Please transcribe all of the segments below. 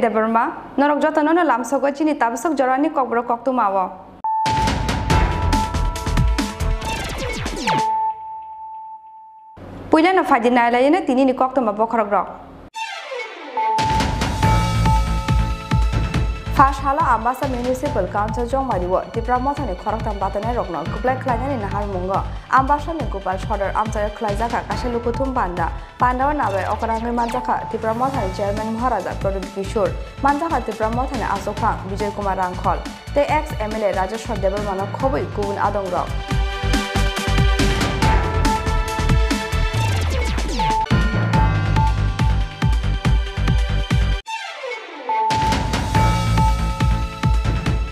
de Burma, norok jota nono lam sogo chini tabsok jorani kokbro koktu mawo. Puilano fadina la yene tini ni koktu mabokhrogrok. Ambasa municipal council jong Mariwa mariwo tipra mothani khoraktam batane rokno kuplai khlainani nahar mungo ambasa ni gopal shodar amchaya Kashalukutum Banda, lukuthum panda pandawa nabai Mantaka, manjaka tipra and chairman maharaja pradip kishore manjaka tipra and Asoka, vijay kumar rangkhol te ex mla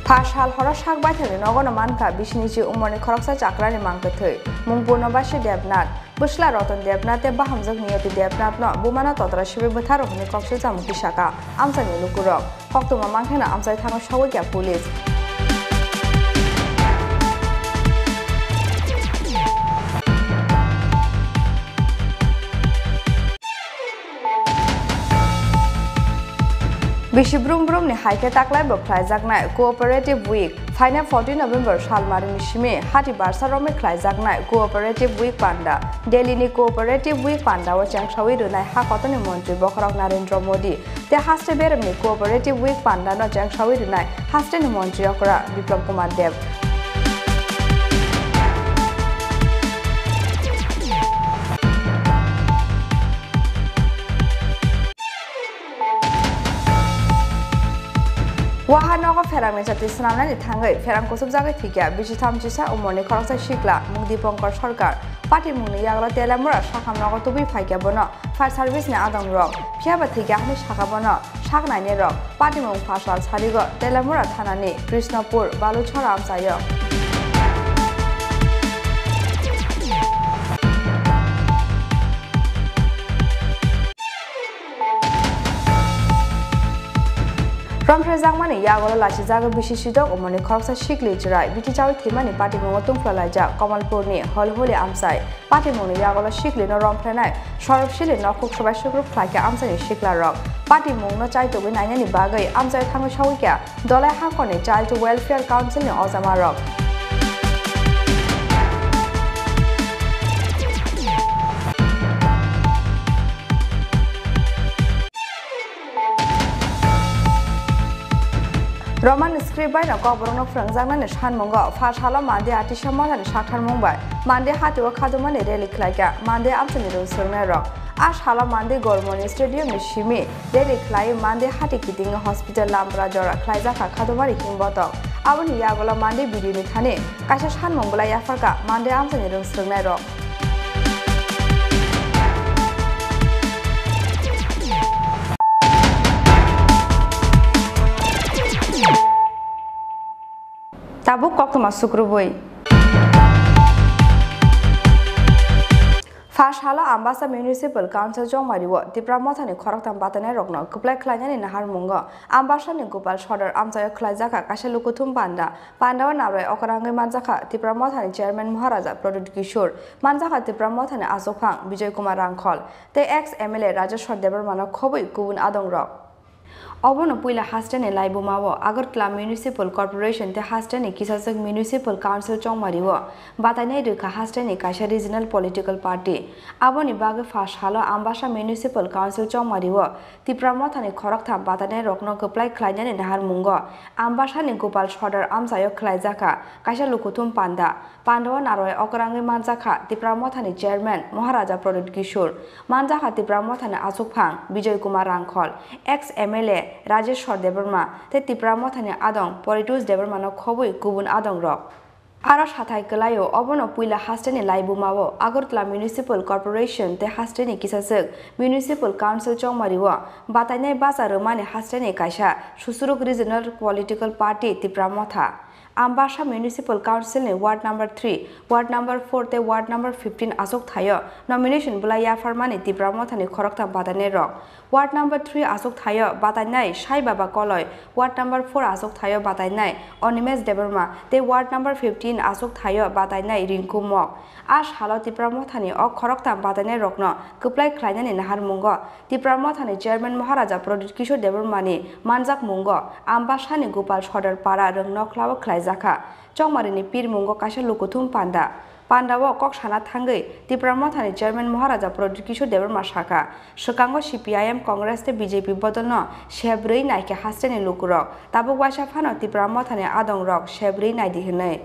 rajeshwar debar mano khoboi kubun adong rok Pashal hora shak bai thani nogono manka bishnichi umorni khoroksa chakrani mangka thai mungpurno bashi debnat busla ratan debnat te bahamjak niyati debnat no bumana totra shibe butharo hni kokse chamuki shaka amsani lukurok koktuma mangkhana amsai thano shawikya police Bishi Brum Brum ni haike taklai bo khlaijaknai cooperative week final 14 November salmari ni shime hati barsa rome khlaijaknai cooperative week panda Delhi ni cooperative week panda o changsawi runai ha kotoni মন্ত্রী বখরক নরেন্দ্র মোদী তে হাস্তে বেরম ni cooperative week panda no changsawi runai hasta ni মন্ত্রী অকরা Biplab Kumar Deb wahanogo ferangni chati snamnani thangai ferang kusub jagai thikya bishi thamchisa umorni khoroksa shikla mungdi pongkor sarkar de la Mura, Shakam sakhamnogo to be bono fire service ni adong rok phiaba thikya hni shaka bono saknaini rok party mung phasal sarigo telamura thanani krishnapur baluchhara amsayo Ramprezangmani yagola lachi jaga bishisidok umani khoroksa shikli jirai biti chawi thimani party mongo tungfla ja Kamalpur ni hol holi amsai party mongo yagola shikli no romprenai sorop shili no khuk sabai sugrup phlaka amsani shikla rok Pati Mung No chai to naina ni bagai amsai thango shawikya dolai hakone child welfare council ni ozama rok Roman script by na ko borong frang jang na shan mongo fa shala mande ati shamma na shakhar mumbai mande hati wa khadu mane reli khlaika mande amchani ro surna ro a shala mande gormoni stadium ni shimi reli khlai mande hati kiting hospital lambra jora khlai ja khadu mari himboto aboni yagola mande video ni thane kaisa shan mongbola yafarka mande amchani tabuk kok tu masuk rubui. First hala ambasa municipal council jong mariwo tipra mothani khoroktam batane rokno kuplai khlainani nahar mungo ambasa ni gopal shodar amchaya khlaijaka kasha lukuthum panda pandawa nabrai okarangai manjaka tipra mothani chairman maharaja pradut kishore manjaka tipra mothani asokhang bijay kumar rangkhol te ex mla rajeshwar debar mano khoboi kubun adong rok অবন পুইলা হাস্টেনে লাইবুমাও Agartala municipal corporation তে হাস্টেনে কিসাসক municipal council চংমারিও বাতাইনাই রেখা হাস্টেনে কাইসা রিজনাল পলিটিক্যাল পার্টি। আবনি বাগে ফাস হালো আমবাসা মিউনিসিপাল কাউন্সিল চংমারিও তিপ্রামথানি খরকথাম বাতাইনাই রকন গপ্লাই খ্লাইনানি নাহার মুঙ্গ। আমবাসানি গোপাল সদর আমসায় খ্লাইজাকা কাইসা লুকুথুম পান্ডা পান্ডাওয়া নারয় অকরাঙ্গি মানজাখা তিপ্রামথানি চেয়ারম্যান মহারাজা প্রণীত কিশোর। মানজাখা তিপ্রামথানি আসুকফাং Bijoy Kumar Rangkhal. Ex le Rajeshwar devarma তে tipramo thane আদং poritus devarma no গুবন আদং রক rok আরও সাথাই কলায়ও অবন পুইলা হাস্টেনি লাইবুমাও আগরতলা মিউনিসিপাল কর্পোরেশন তে হাস্টেনি কিসাসক মিউনিসিপাল কাউন্সিল চংমারিও বাতাইনাই বাজার মানে হাস্টেনি কাইসা, সুসুরুক regional political party Tipra Motha Ambassa municipal কাউন্সিলনি ward number three, ward number four তে ওয়ার্ড নাম্বার ফিফটিন আসক থায়, নমিনেশন বুলা ইয়াফারমানি তিপ্রামথানি খরকথা বাদানের রক ওয়ার্ড নাম্বার থ্রি আসুক থায় বাতায় নাই সাই বাবা কলয় ওয়ার্ড নাম্বার ফোর আসুক থায় বাতায় নাই অনিমেশ দেবর্মা তে ওয়ার্ড নাম্বার ফিফটিন আসুক থায় বাতায় নাই রিঙ্কু মক আশ হালো তিপ্রাম মথানী অ খরকতাম বাতাইনাই রগ্ন কোপ্লাই খ্লাইনানি নাহার মুঙ্গ তিপ্রাম থানি চেয়ারম্যান মহারাজা প্রদীপ কিশোর দেবর্মানি মানজাক মুঙ্গ আম্বা সানি গোপাল সদর পাড়া রং নখলাও খ্লাইজাখা চংমারিনি পীর মুঙ্গ কাশা লুকুথুম পান্ডা पान्डाव कक साना थांगै तिब्रा मथानि चेयारमेन महाराजा प्रदीप किशोर देबरमा शाखा सकांग सीपीआईएम कांग्रेस ते बीजेपी बदलनो शेब्रै नायके हास्टेनि लुकुरक ताबो वाशा फानो तिब्रा मथानि आदं रक शेब्रै नायदि हनै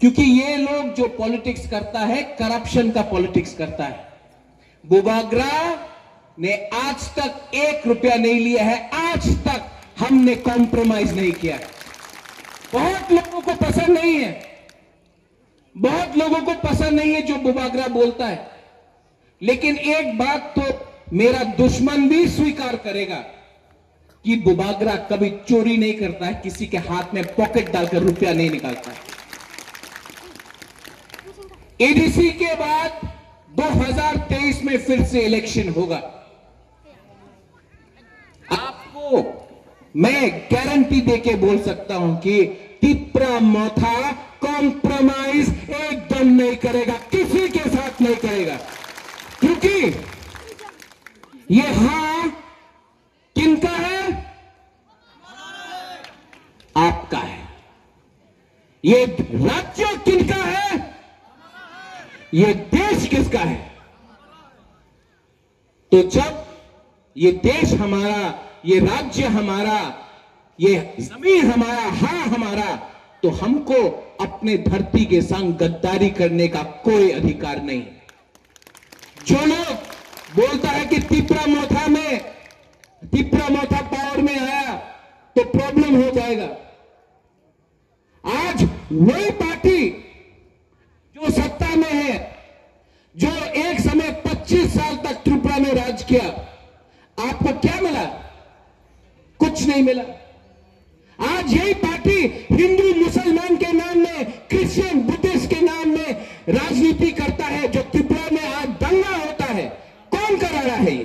क्योंकि ये लोग जो पॉलिटिक्स करता है करप्शन का पॉलिटिक्स करता है बुबाग्रा ने आज तक एक रुपया नहीं लिया है आज तक हमने कॉम्प्रोमाइज नहीं किया है बहुत लोगों को पसंद नहीं है बहुत लोगों को पसंद नहीं है जो बुबाग्रा बोलता है। लेकिन एक बात तो मेरा दुश्मन भी स्वीकार करेगा कि बुबाग्रा कभी चोरी नहीं करता है, किसी के हाथ में पॉकेट डालकर रुपया नहीं निकालता है। एडीसी के बाद 2023 में फिर से इलेक्शन होगा। आपको मैं गारंटी देके बोल सकता हूँ कि टिप्रा मोथा कॉम्प्रोमाइज एकदम नहीं करेगा, किसी के साथ नहीं करेगा। क्योंकि ये हाँ किनका है? आपका है। ये राज्य किनका है? ये देश किसका है? तो जब ये देश हमारा, ये राज्य हमारा, ये ज़मीन हमारा हाँ हमारा तो हमको अपने धरती के संग गद्दारी करने का कोई अधिकार नहीं। जो लोग बोलता है कि तिपरा मोथा में, तिपरा मोथा पावर में आया तो प्रॉब्लम हो जाएगा। आज वही पार्टी जो सत्ता में है, जो एक समय 25 साल तक त्रिपुरा में राज किया, आपको क्या मिला? कुछ नहीं मिला। आज यही पार्टी हिंदू क्रिश्चियन बुद्धिस्ट के नाम में राजनीति करता है, जो त्रिपुरा में आज दंगा होता है। कौन करा रहा है ये?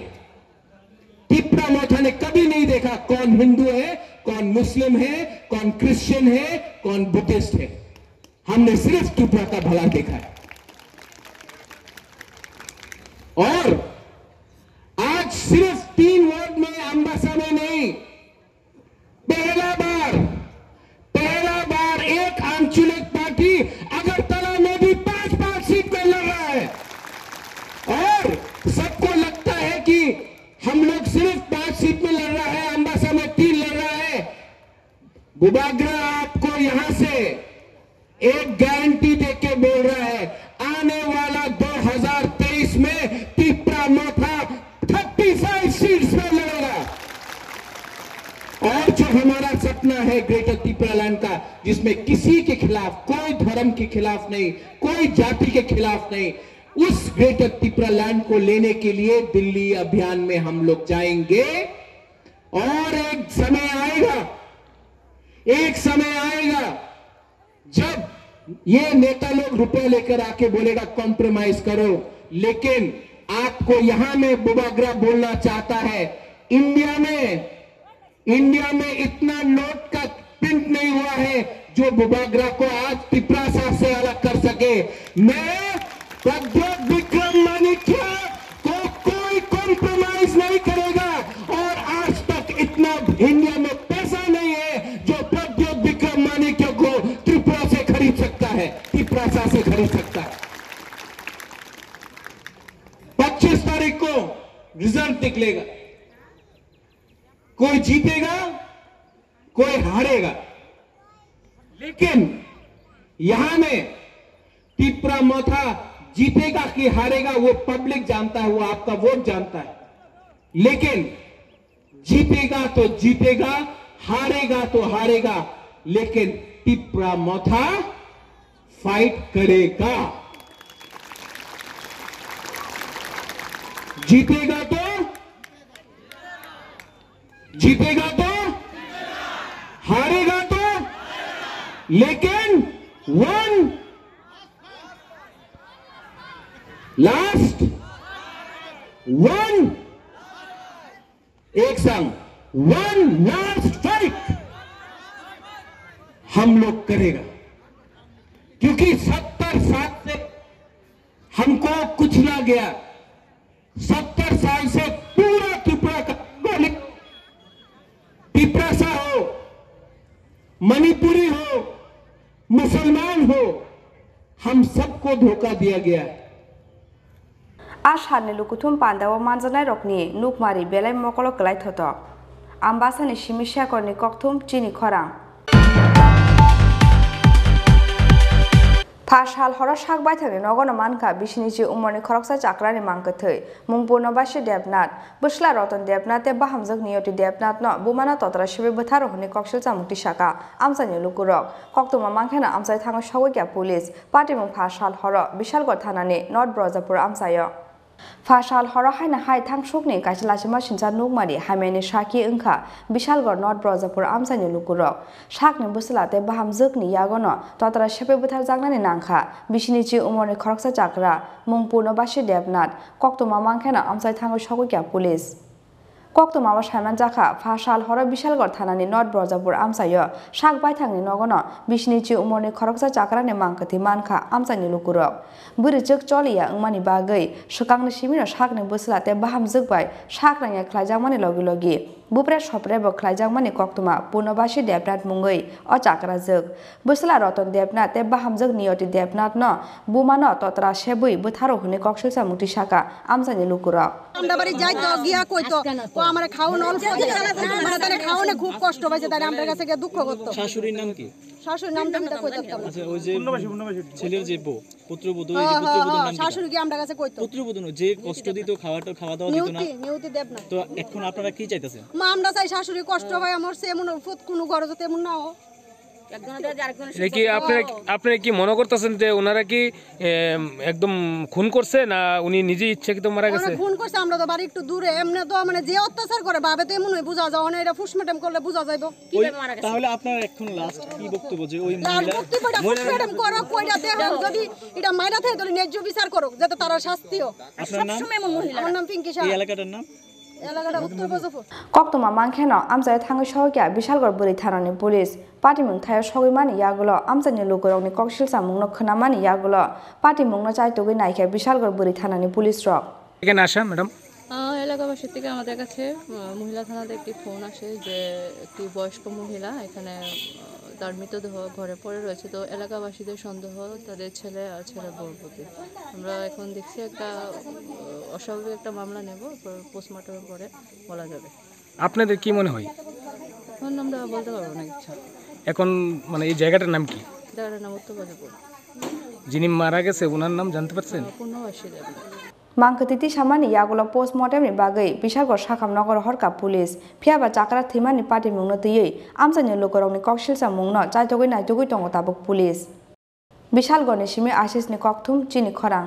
त्रिपुरा मोथा ने कभी नहीं देखा कौन हिंदू है, कौन मुस्लिम है, कौन क्रिश्चियन है, कौन बुद्धिस्ट है। हमने सिर्फ़ त्रिपुरा का भला देखा है। और आज सिर्फ़ तीन वार्ड में अंबासा में नहीं, पहला बार बुबाग्रा आपको यहाँ से एक गारंटी देके बोल रहा है, आने वाला 2023 में तिपरा मोथा 35 सीट्स में लड़ेगा। और जो हमारा सपना है ग्रेटर तिपरा लैंड का, जिसमें किसी के खिलाफ, कोई धर्म के खिलाफ नहीं, कोई जाति के खिलाफ नहीं, उस ग्रेटर तिपरा लैंड को लेने के लिए दिल्ली अभियान में हम लोग जाएँगे। और एक समय आएगा एक समय आएगा जब ये नेता लोग रुपया लेकर आके बोलेगा कॉम्प्रोमाइज करो। लेकिन आपको यहाँ में बुबाग्रा बोलना चाहता है। इंडिया में इंडिया में इतना नोट का प्रिंट नहीं हुआ है जो बुबाग्रा को आज पिपरा साहब से अलग कर सके। मैं प्रद्योत विक्रम मानिक्या को कोई कॉम्प्रोमाइज नहीं करेगा। और आज तक इतना इंडिया त्रिपुरासा से खरीद सकता। है 25 तारीख को रिज़ल्ट निकलेगा। कोई जीतेगा, कोई हारेगा। लेकिन यहाँ में टिपरा मोथा जीतेगा कि हारेगा, वो पब्लिक जानता है, वो आपका वोट जानता है। लेकिन जीतेगा तो जीतेगा, हारेगा तो हारेगा, लेकिन टिपरा मोथा फाइट करेगा जीतेगा तो जीतेगा तो हारेगा तो लेकिन वन लास्ट वन एक संग वन लास्ट फाइट हम लोग करेगा। क्योंकि सत्तर साल से हमको कुछ ना गया। सत्तर साल से पूरा त्रिपुरा का पिपरासा हो, मणिपुरी हो, मुसलमान हो, हम सबको धोखा दिया गया। आसार ने लुकुथुम पांडव मानजाना रखनी नुकमारी बेलै मकल गलैथ अम्बासा ने सीमिशा करनी कखथुम चीनी खोरा। 파샬 허라 샥바이터리 너거나 만카 비시니지 우머니 커럭사 자크라니 만카테 뭉보노바시 데브낫 부슬라 রতন 데브낫테 বাহামজক নিয়তি 데브낫 ন বুমানা ততরা শিবে বথার হনি ককশল চামুকটি শাখা আমসানি লুকুরক কক্তমা মাংখানা আমসাই থাঙ্গ সগৈকা পুলিশ পাটিমুং ফাশাল হর বিশালগড় থানানে নর্থ ব্রজাপুর আমসায় ফাশাল হরা হাইনা হাই থাংসুকনি কাইসলা চিমা সিনজা নুকমারি হামেনি সাকি ওংখা বিশালগড় নর্থ ব্রজাপুর আমসাইনি লুকুরক সাকনি বুসলাতে বাহাম জকনি ইয়াগন ততরা সেপে বুথার জাগনানি নাংখা বিশিনি চি উমরনি খরকসা চাকরা মুংপুর্ণ বাসি দেবনাথ কক্তমা মাংখেনা আমসাই থাঙ্গু সকইকা পুলিশ কক্ত মামা সাইমান জাখা, ফাশাল হর বিশালগড় থানানি নট ব্রজাপুর আমসাইয়। শাক বাই থাংনি নগন বিশনিচি উমরনি খরকসা চাকরানি মাংকাতি মানখা আমসাইনি লুকুরক বুড়ি চক চলিয়া উমানি বাগৈ সকাংনি সিমিন শাকনি বসলাতে বাহাম জুকবাই শাক রাঙে খ্লাইজামানি লগি লগি। বুপরা সপ্রাব খ্লাইজাকমানি কক্তমা পূর্ণবাসী দেবনাথ মুঙ্গই অ চাকরাজক বুসলা রতন দেবনাথ এ বাহামজক নিয়তি দেবনাথ ন বুমান ততরা সেবুই বুথারো হুনে কক্সলসা মুটি শাখা আমসানি লুকুর। আমদাবাড়ি যাই তো গিয়া কই তো ও খাওন অল্প। মানে খাওনে খুব কষ্ট হয়েছে কাছে দুঃখ করতো। শাশুড়ির নাম কি? শাশুড়ির নামটা আমি কইতাম আচ্ছা ওই যে ছেলের যে বউ পুত্রবধূ ওই যে হ্যাঁ, হ্যাঁ, হ্যাঁ, নাম শাশুড়ি কি আমরা কাছে কইতো। পুত্রবধূ না, যে কষ্ট দিত খাওয়াটা খাওয়া দাওয়া দিত না। নিউতি নিউতি দেব না। তো এখন আপনারা কি চাইতেছেন? মা আমরা চাই শাশুড়ি কষ্ট হয় আমার সে মনে কোনো গরজ তেমন না কি আপনারা আপনারা কি মনে করতেছেন যে ওনারা কি একদম খুন করছে না উনি নিজে ইচ্ছাকৃত মারা গেছে? ফোন করছে আমরা তো বাড়ি একটু দূরে এমনি তো মানে যে অত্যাচার করে ভাবে তো এমন বোঝা যায় অনেক এটা ফুসমেটেম করলে বোঝা যাইবো ওই তাহলে আপনার এখন লাস্ট কি বক্তব্য যে ওই মহিলা বক্তব্যটা ফুসমেটেম করো কইরা দেখো যদি এটা মাইরা থাকে তাহলে ন্যায্য বিচার করো যাতে তারা শাস্তি হোক আপনার নাম? আমার নাম পিঙ্কি শাহ এই এলাকাটার নাম? ককটমা মানখেন আমজায় থাঙ্গি সহকিয়া বিশালগড় বরী থানানি পুলিশ। পাটিমুং থায় সগৈ ইয়াগুলো আমজানি লোকরংনি ককশিলসা মুংনো খামান মানি ইয়াগুলো। পাটিমুংনো চাইতগৈ নাইখিয়া বিশালগড় বরী থানানি পুলিশ রক ম্যাডাম। এলাকাবাসী থেকে আমাদের কাছে মহিলা থানাতে একটি ফোন আসে যে একটি বয়স্ক মহিলা এখানে তার মৃতদেহ ঘরে পড়ে রয়েছে। তো এলাকাবাসীদের সন্দেহ তাদের ছেলে আর বউর প্রতি। আমরা এখন দেখছি একটা অস্বাভাবিক একটা মামলা নেব পোস্টমর্টমের পরে বলা যাবে। আপনাদের কি মনে হয়? এখন আমরা বলতে পারব না ইচ্ছা। এখন মানে এই জায়গাটার নাম কি? জায়গাটার নাম উত্তর যিনি মারা গেছে ওনার নাম জানতে পারছেন? পূর্ণবাসী দেব মাংকতিতি সামানি ইয়াগুলো পোস্টমর্টেমনি বাগৈ বিশালগড় সাকাম নগর হরকা পুলিশ। ফিয়াবা চাকরা থিমানি পাটি মুংনো তৈয়ই আমসানি লোকরংনি ককশিলসা মুংনো চাইতগৈ নাইতগৈ টঙ্গ তাবুক পুলিশ। বিশালগড় নিশিমি আশিস নি ককথুম চিনি খরাং।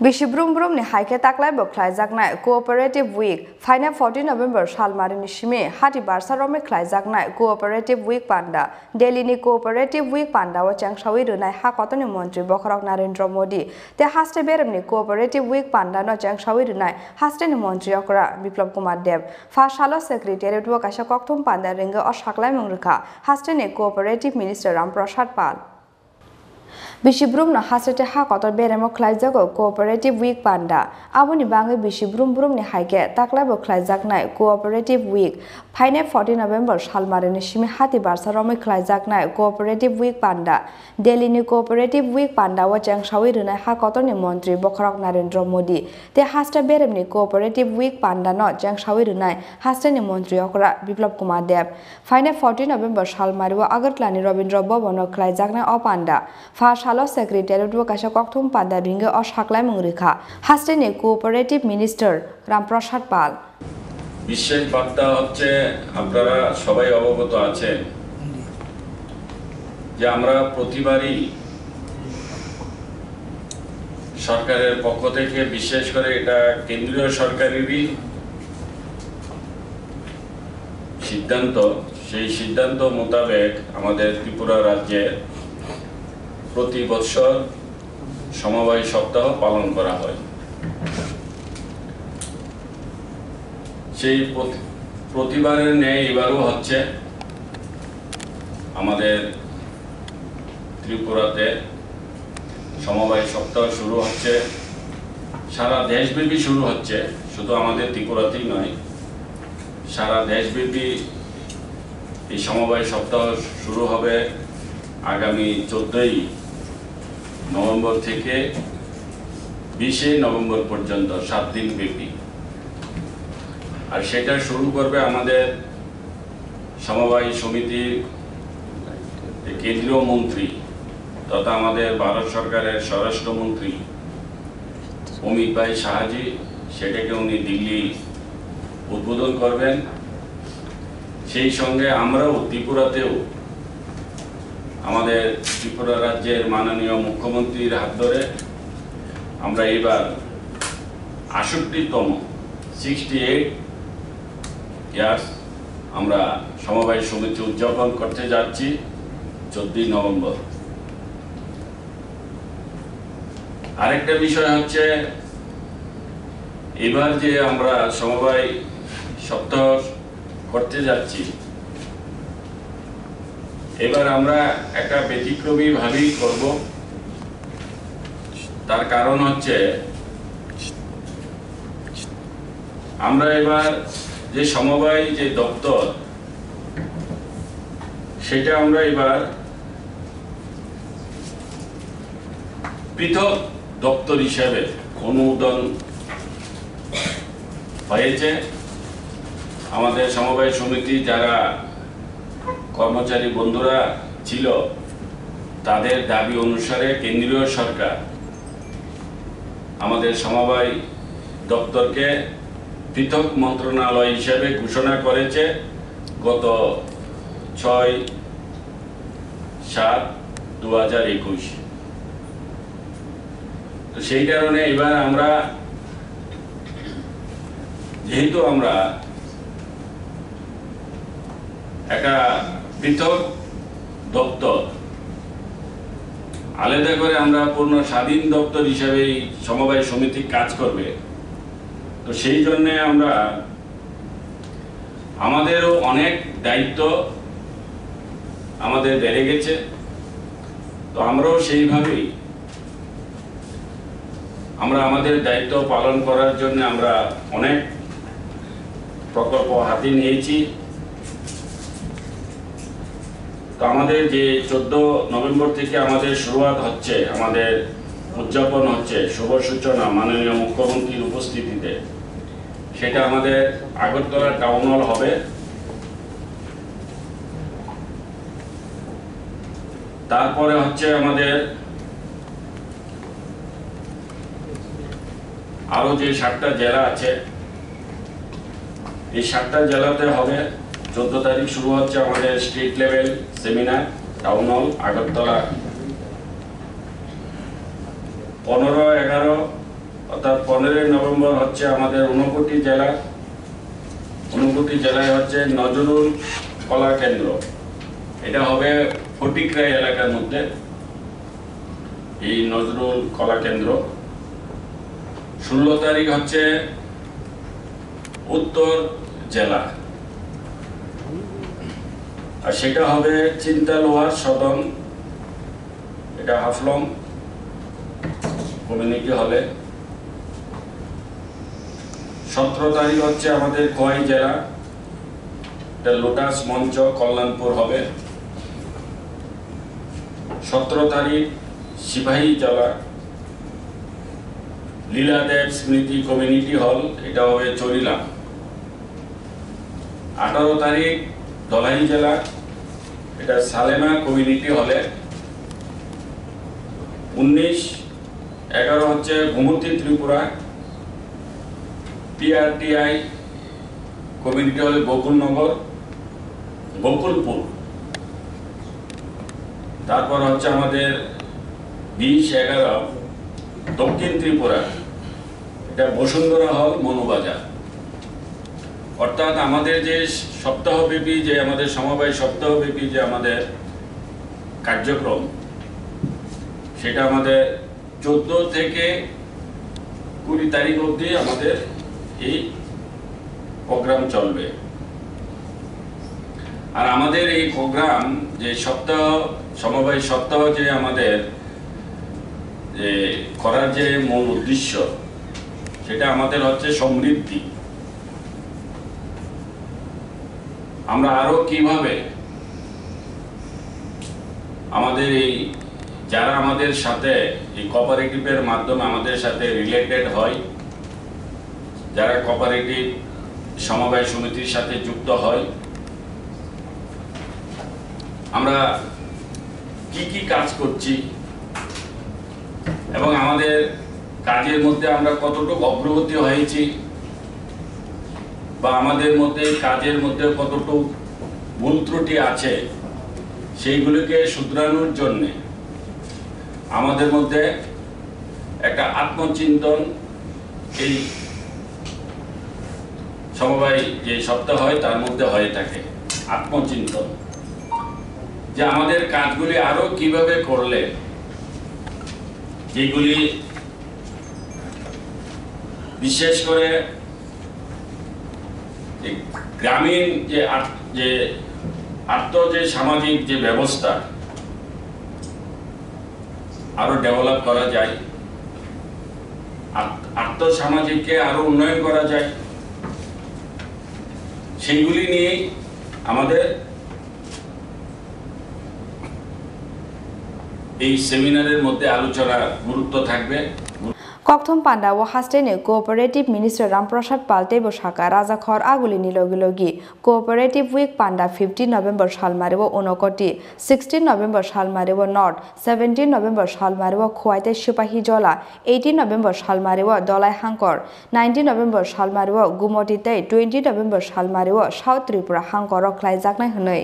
Bishi Brum Brum ni haike taklai bo khlaijaknai Cooperative Week Faina 14 November Shalmari ni shime hati barsa rome khlaijaknai Cooperative Week panda Delhi ni Cooperative Week panda wa changshawi runai ha kotoni montri Bokhrok Narendra Modi te haste berem ni Cooperative Week panda no changshawi runai haste ni montri okra Biplab Kumar Dev fa shalo secretariat wa kasha kokthum panda ringa o shaklai mungrikha haste ni Cooperative Minister Ramprasad Pal bisibrumno hasete ha kotor beremo khlaijago cooperative week panda. Aboni bangi bisibrum brumni haike taklabo khlaijaknai cooperative week. ফাইনে forty November শালমারিনী সিমি হাতি বার্সা রমে খ্লাইজাকনায় cooperative week পান্ডা দিল্লিনি cooperative week পান্ডা ও চ্যাংসাউই রিনাই হা কতনি মন্ত্রী বখরক নরেন্দ্র মোদি তে হাস্টা বেরেমনি কোঅপারেটিভ উইক পান্ডা ন চ্যাংসাউই রিনাই হাস্টানি মন্ত্রী অকরা বিপ্লব কুমার দেব ফাইনে ফর্টি নভেম্বর শালমারি ও আগরতলানি রবীন্দ্র ভবন খ্লাইজাকনায় অ পান্ডা ফা halo secretary ro kasha kokthum pada ringe o shaklai mungrekha hastene cooperative minister ramprasad pal বিশেষ বার্তা হচ্ছে আপনারা সবাই অবগত আছেন যে আমরা প্রতিবারই সরকারের পক্ষ থেকে বিশেষ করে এটা কেন্দ্রীয় সরকারেরই সিদ্ধান্ত সেই সিদ্ধান্ত মোতাবেক আমাদের ত্রিপুরা রাজ্যের প্রতি বৎসর সমবায় সপ্তাহ পালন করা হয়। সেই প্রতি- প্রতিবারের ন্যায় এবারও হচ্ছে আমাদের ত্রিপুরাতে সমবায় সপ্তাহ শুরু হচ্ছে। সারা দেশব্যাপী শুরু হচ্ছে, শুধু আমাদের ত্রিপুরাতেই নয়। সারা দেশব্যাপী এই সমবায় সপ্তাহ শুরু হবে আগামী চোদ্দই নভেম্বর থেকে বিশে নভেম্বর পর্যন্ত সাত দিন ব্যাপী। আর সেটা শুরু করবে আমাদের সমবায় সমিতির কেন্দ্রীয় মন্ত্রী তথা আমাদের ভারত সরকারের স্বরাষ্ট্রমন্ত্রী অমিত ভাই শাহাজি সেটাকে উনি দিল্লি উদ্বোধন করবেন। সেই সঙ্গে আমরাও ত্রিপুরাতেও আমাদের ত্রিপুরা রাজ্যের মাননীয় মুখ্যমন্ত্রীর হাত ধরে আমরা এবার আষট্টিতম সিক্সটি এইট ইয়ার্স আমরা সমবায় সমিতি উদযাপন করতে যাচ্ছি চোদ্দই নভেম্বর। আরেকটা বিষয় হচ্ছে, এবার যে আমরা সমবায় সপ্তাহ করতে যাচ্ছি এবার আমরা একটা ব্যতিক্রমী ভাবেই করব। তার কারণ হচ্ছে, আমরা এবার যে সমবায়, যে দপ্তর, সেটা আমরা এবার পৃথক দপ্তর হিসেবে অনুমোদন হয়েছে, আমাদের সমবায় সমিতি যারা কর্মচারী বন্ধুরা ছিল, তাদের দাবি অনুসারে কেন্দ্রীয় সরকার আমাদের সমবায় দপ্তরকে পৃথক মন্ত্রণালয় হিসেবে ঘোষণা করেছে। গত ছয় সাত দু হাজার একুশ সেই কারণে এবার আমরা, যেহেতু আমরা একটা পৃথক দপ্তর। আলাদা করে আমরা পূর্ণ স্বাধীন দপ্তর হিসেবে সমবায় সমিতি কাজ করবে। তো সেই জন্যে আমরা আমাদেরও অনেক দায়িত্ব আমাদের বেড়ে গেছে। তো আমরাও সেইভাবেই আমরা আমাদের দায়িত্ব পালন করার জন্য আমরা অনেক প্রকল্প হাতে নিয়েছি। তো আমাদের যে চোদ্দ নভেম্বর থেকে আমাদের শুরুয়াত হচ্ছে, আমাদের উদযাপন হচ্ছে শুভ সূচনা মাননীয় মুখ্যমন্ত্রীর উপস্থিতিতে। সেটা আমাদের আগরতলা টাউন হল হবে। তারপরে হচ্ছে আমাদের আরও যে সাতটা জেলা আছে, এই সাতটা জেলাতে হবে চোদ্দ তারিখ শুরু হচ্ছে আমাদের state level seminar, town hall, Agartala. পনেরো, এগারো, অর্থাৎ পনেরোই নভেম্বর হচ্ছে আমাদের ঊনকোটি জেলা। ঊনকোটি জেলায় হচ্ছে নজরুল কলা কেন্দ্র। এটা হবে ফটিকরাই এলাকার মধ্যে এই নজরুল কলা কেন্দ্র। ষোলো তারিখ হচ্ছে উত্তর জেলা। আর সেটা হবে চিন্তা লোহার সদন এটা হাফলং, কমিউনিটি হলে। সতেরো তারিখ হচ্ছে আমাদের খোয়াই জেলা। এটা লোটাস, মঞ্চ, কল্যাণপুর হবে। সতেরো তারিখ সিপাহী জেলা। লীলাদেব স্মৃতি কমিউনিটি হল এটা হবে চরিলা আঠারো তারিখ দলাই জেলা, এটা সালেমা কমিউনিটি হলে। উনিশ, এগারো হচ্ছে ঘুমতি ত্রিপুরা। পিআরটিআই কমিউনিটি হলে গোকুলনগর গোকুলপুর তারপর হচ্ছে আমাদের বিশ, এগারো, দক্ষিণ ত্রিপুরা। এটা বসুন্ধরা হল, মনুবাজার। অর্থাৎ আমাদের যে সপ্তাহব্যাপী যে আমাদের সমবায় সপ্তাহব্যাপী যে আমাদের কার্যক্রম, সেটা আমাদের চোদ্দ থেকে কুড়ি তারিখ অবধি আমাদের এই প্রোগ্রাম চলবে। আর আমাদের এই প্রোগ্রাম যে সপ্তাহ, সমবায় সপ্তাহ যে আমাদের যে করার যে মূল উদ্দেশ্য, সেটা আমাদের হচ্ছে সমৃদ্ধি। আমরা আরও কীভাবে আমাদের এই, যারা আমাদের সাথে এই কোঅপারেটিভের মাধ্যমে আমাদের সাথে রিলেটেড হয়, যারা কোঅপারেটিভ সমবায় সমিতির সাথে যুক্ত হয়, আমরা কি কি কাজ করছি এবং আমাদের কাজের মধ্যে আমরা কতটুকু অগ্রগতি হয়েছি বা আমাদের মধ্যে, কাজের মধ্যে কতটুকু ভুল ত্রুটি আছে, সেইগুলোকে শুধরানোর জন্য আমাদের মধ্যে একটা আত্মচিন্তন এই সমবায় যে সপ্তাহ হয়, তার মধ্যে হয়ে থাকে আত্মচিন্তন। যে আমাদের কাজগুলি আরও কীভাবে করলে যেগুলি বিশেষ করে এই গ্রামীণ যে যে আত্ম যে সামাজিক যে ব্যবস্থা, আরও ডেভেলপ করা যায় আত- আর্থসামাজিককে আরও উন্নয়ন করা যায়, সেইগুলি নিয়েই আমাদের এই সেমিনারের মধ্যে আলোচনা গুরুত্ব থাকবে। ককথম পান্ডা ও হাস্টেনে কোঅপারেটিভ মিনিস্টার রামপ্রসাদ পাল্টেব সাকা রাজা খর আগুলি নিলগিলগি। কোঅপারেটিভ উইক পান্ডা ফিফটিন নভেম্বর সাল মারিব ঊনকটি সিক্সটিন নভেম্বর সাল মারিব নর্থ, সেভেন্টিন নভেম্বর সাল মারিব খোয়াইতে সিপাহী জলা, এইটিন নভেম্বর সাল মারিব দলাই হাঙ্কর, নাইনটিন নভেম্বর সাল মারিব গুমটিতে টুয়েন্টি নভেম্বর সাল মারিব সাউথ ত্রিপুরা হাঙ্কর খ্লাই জাকনাই হনৈ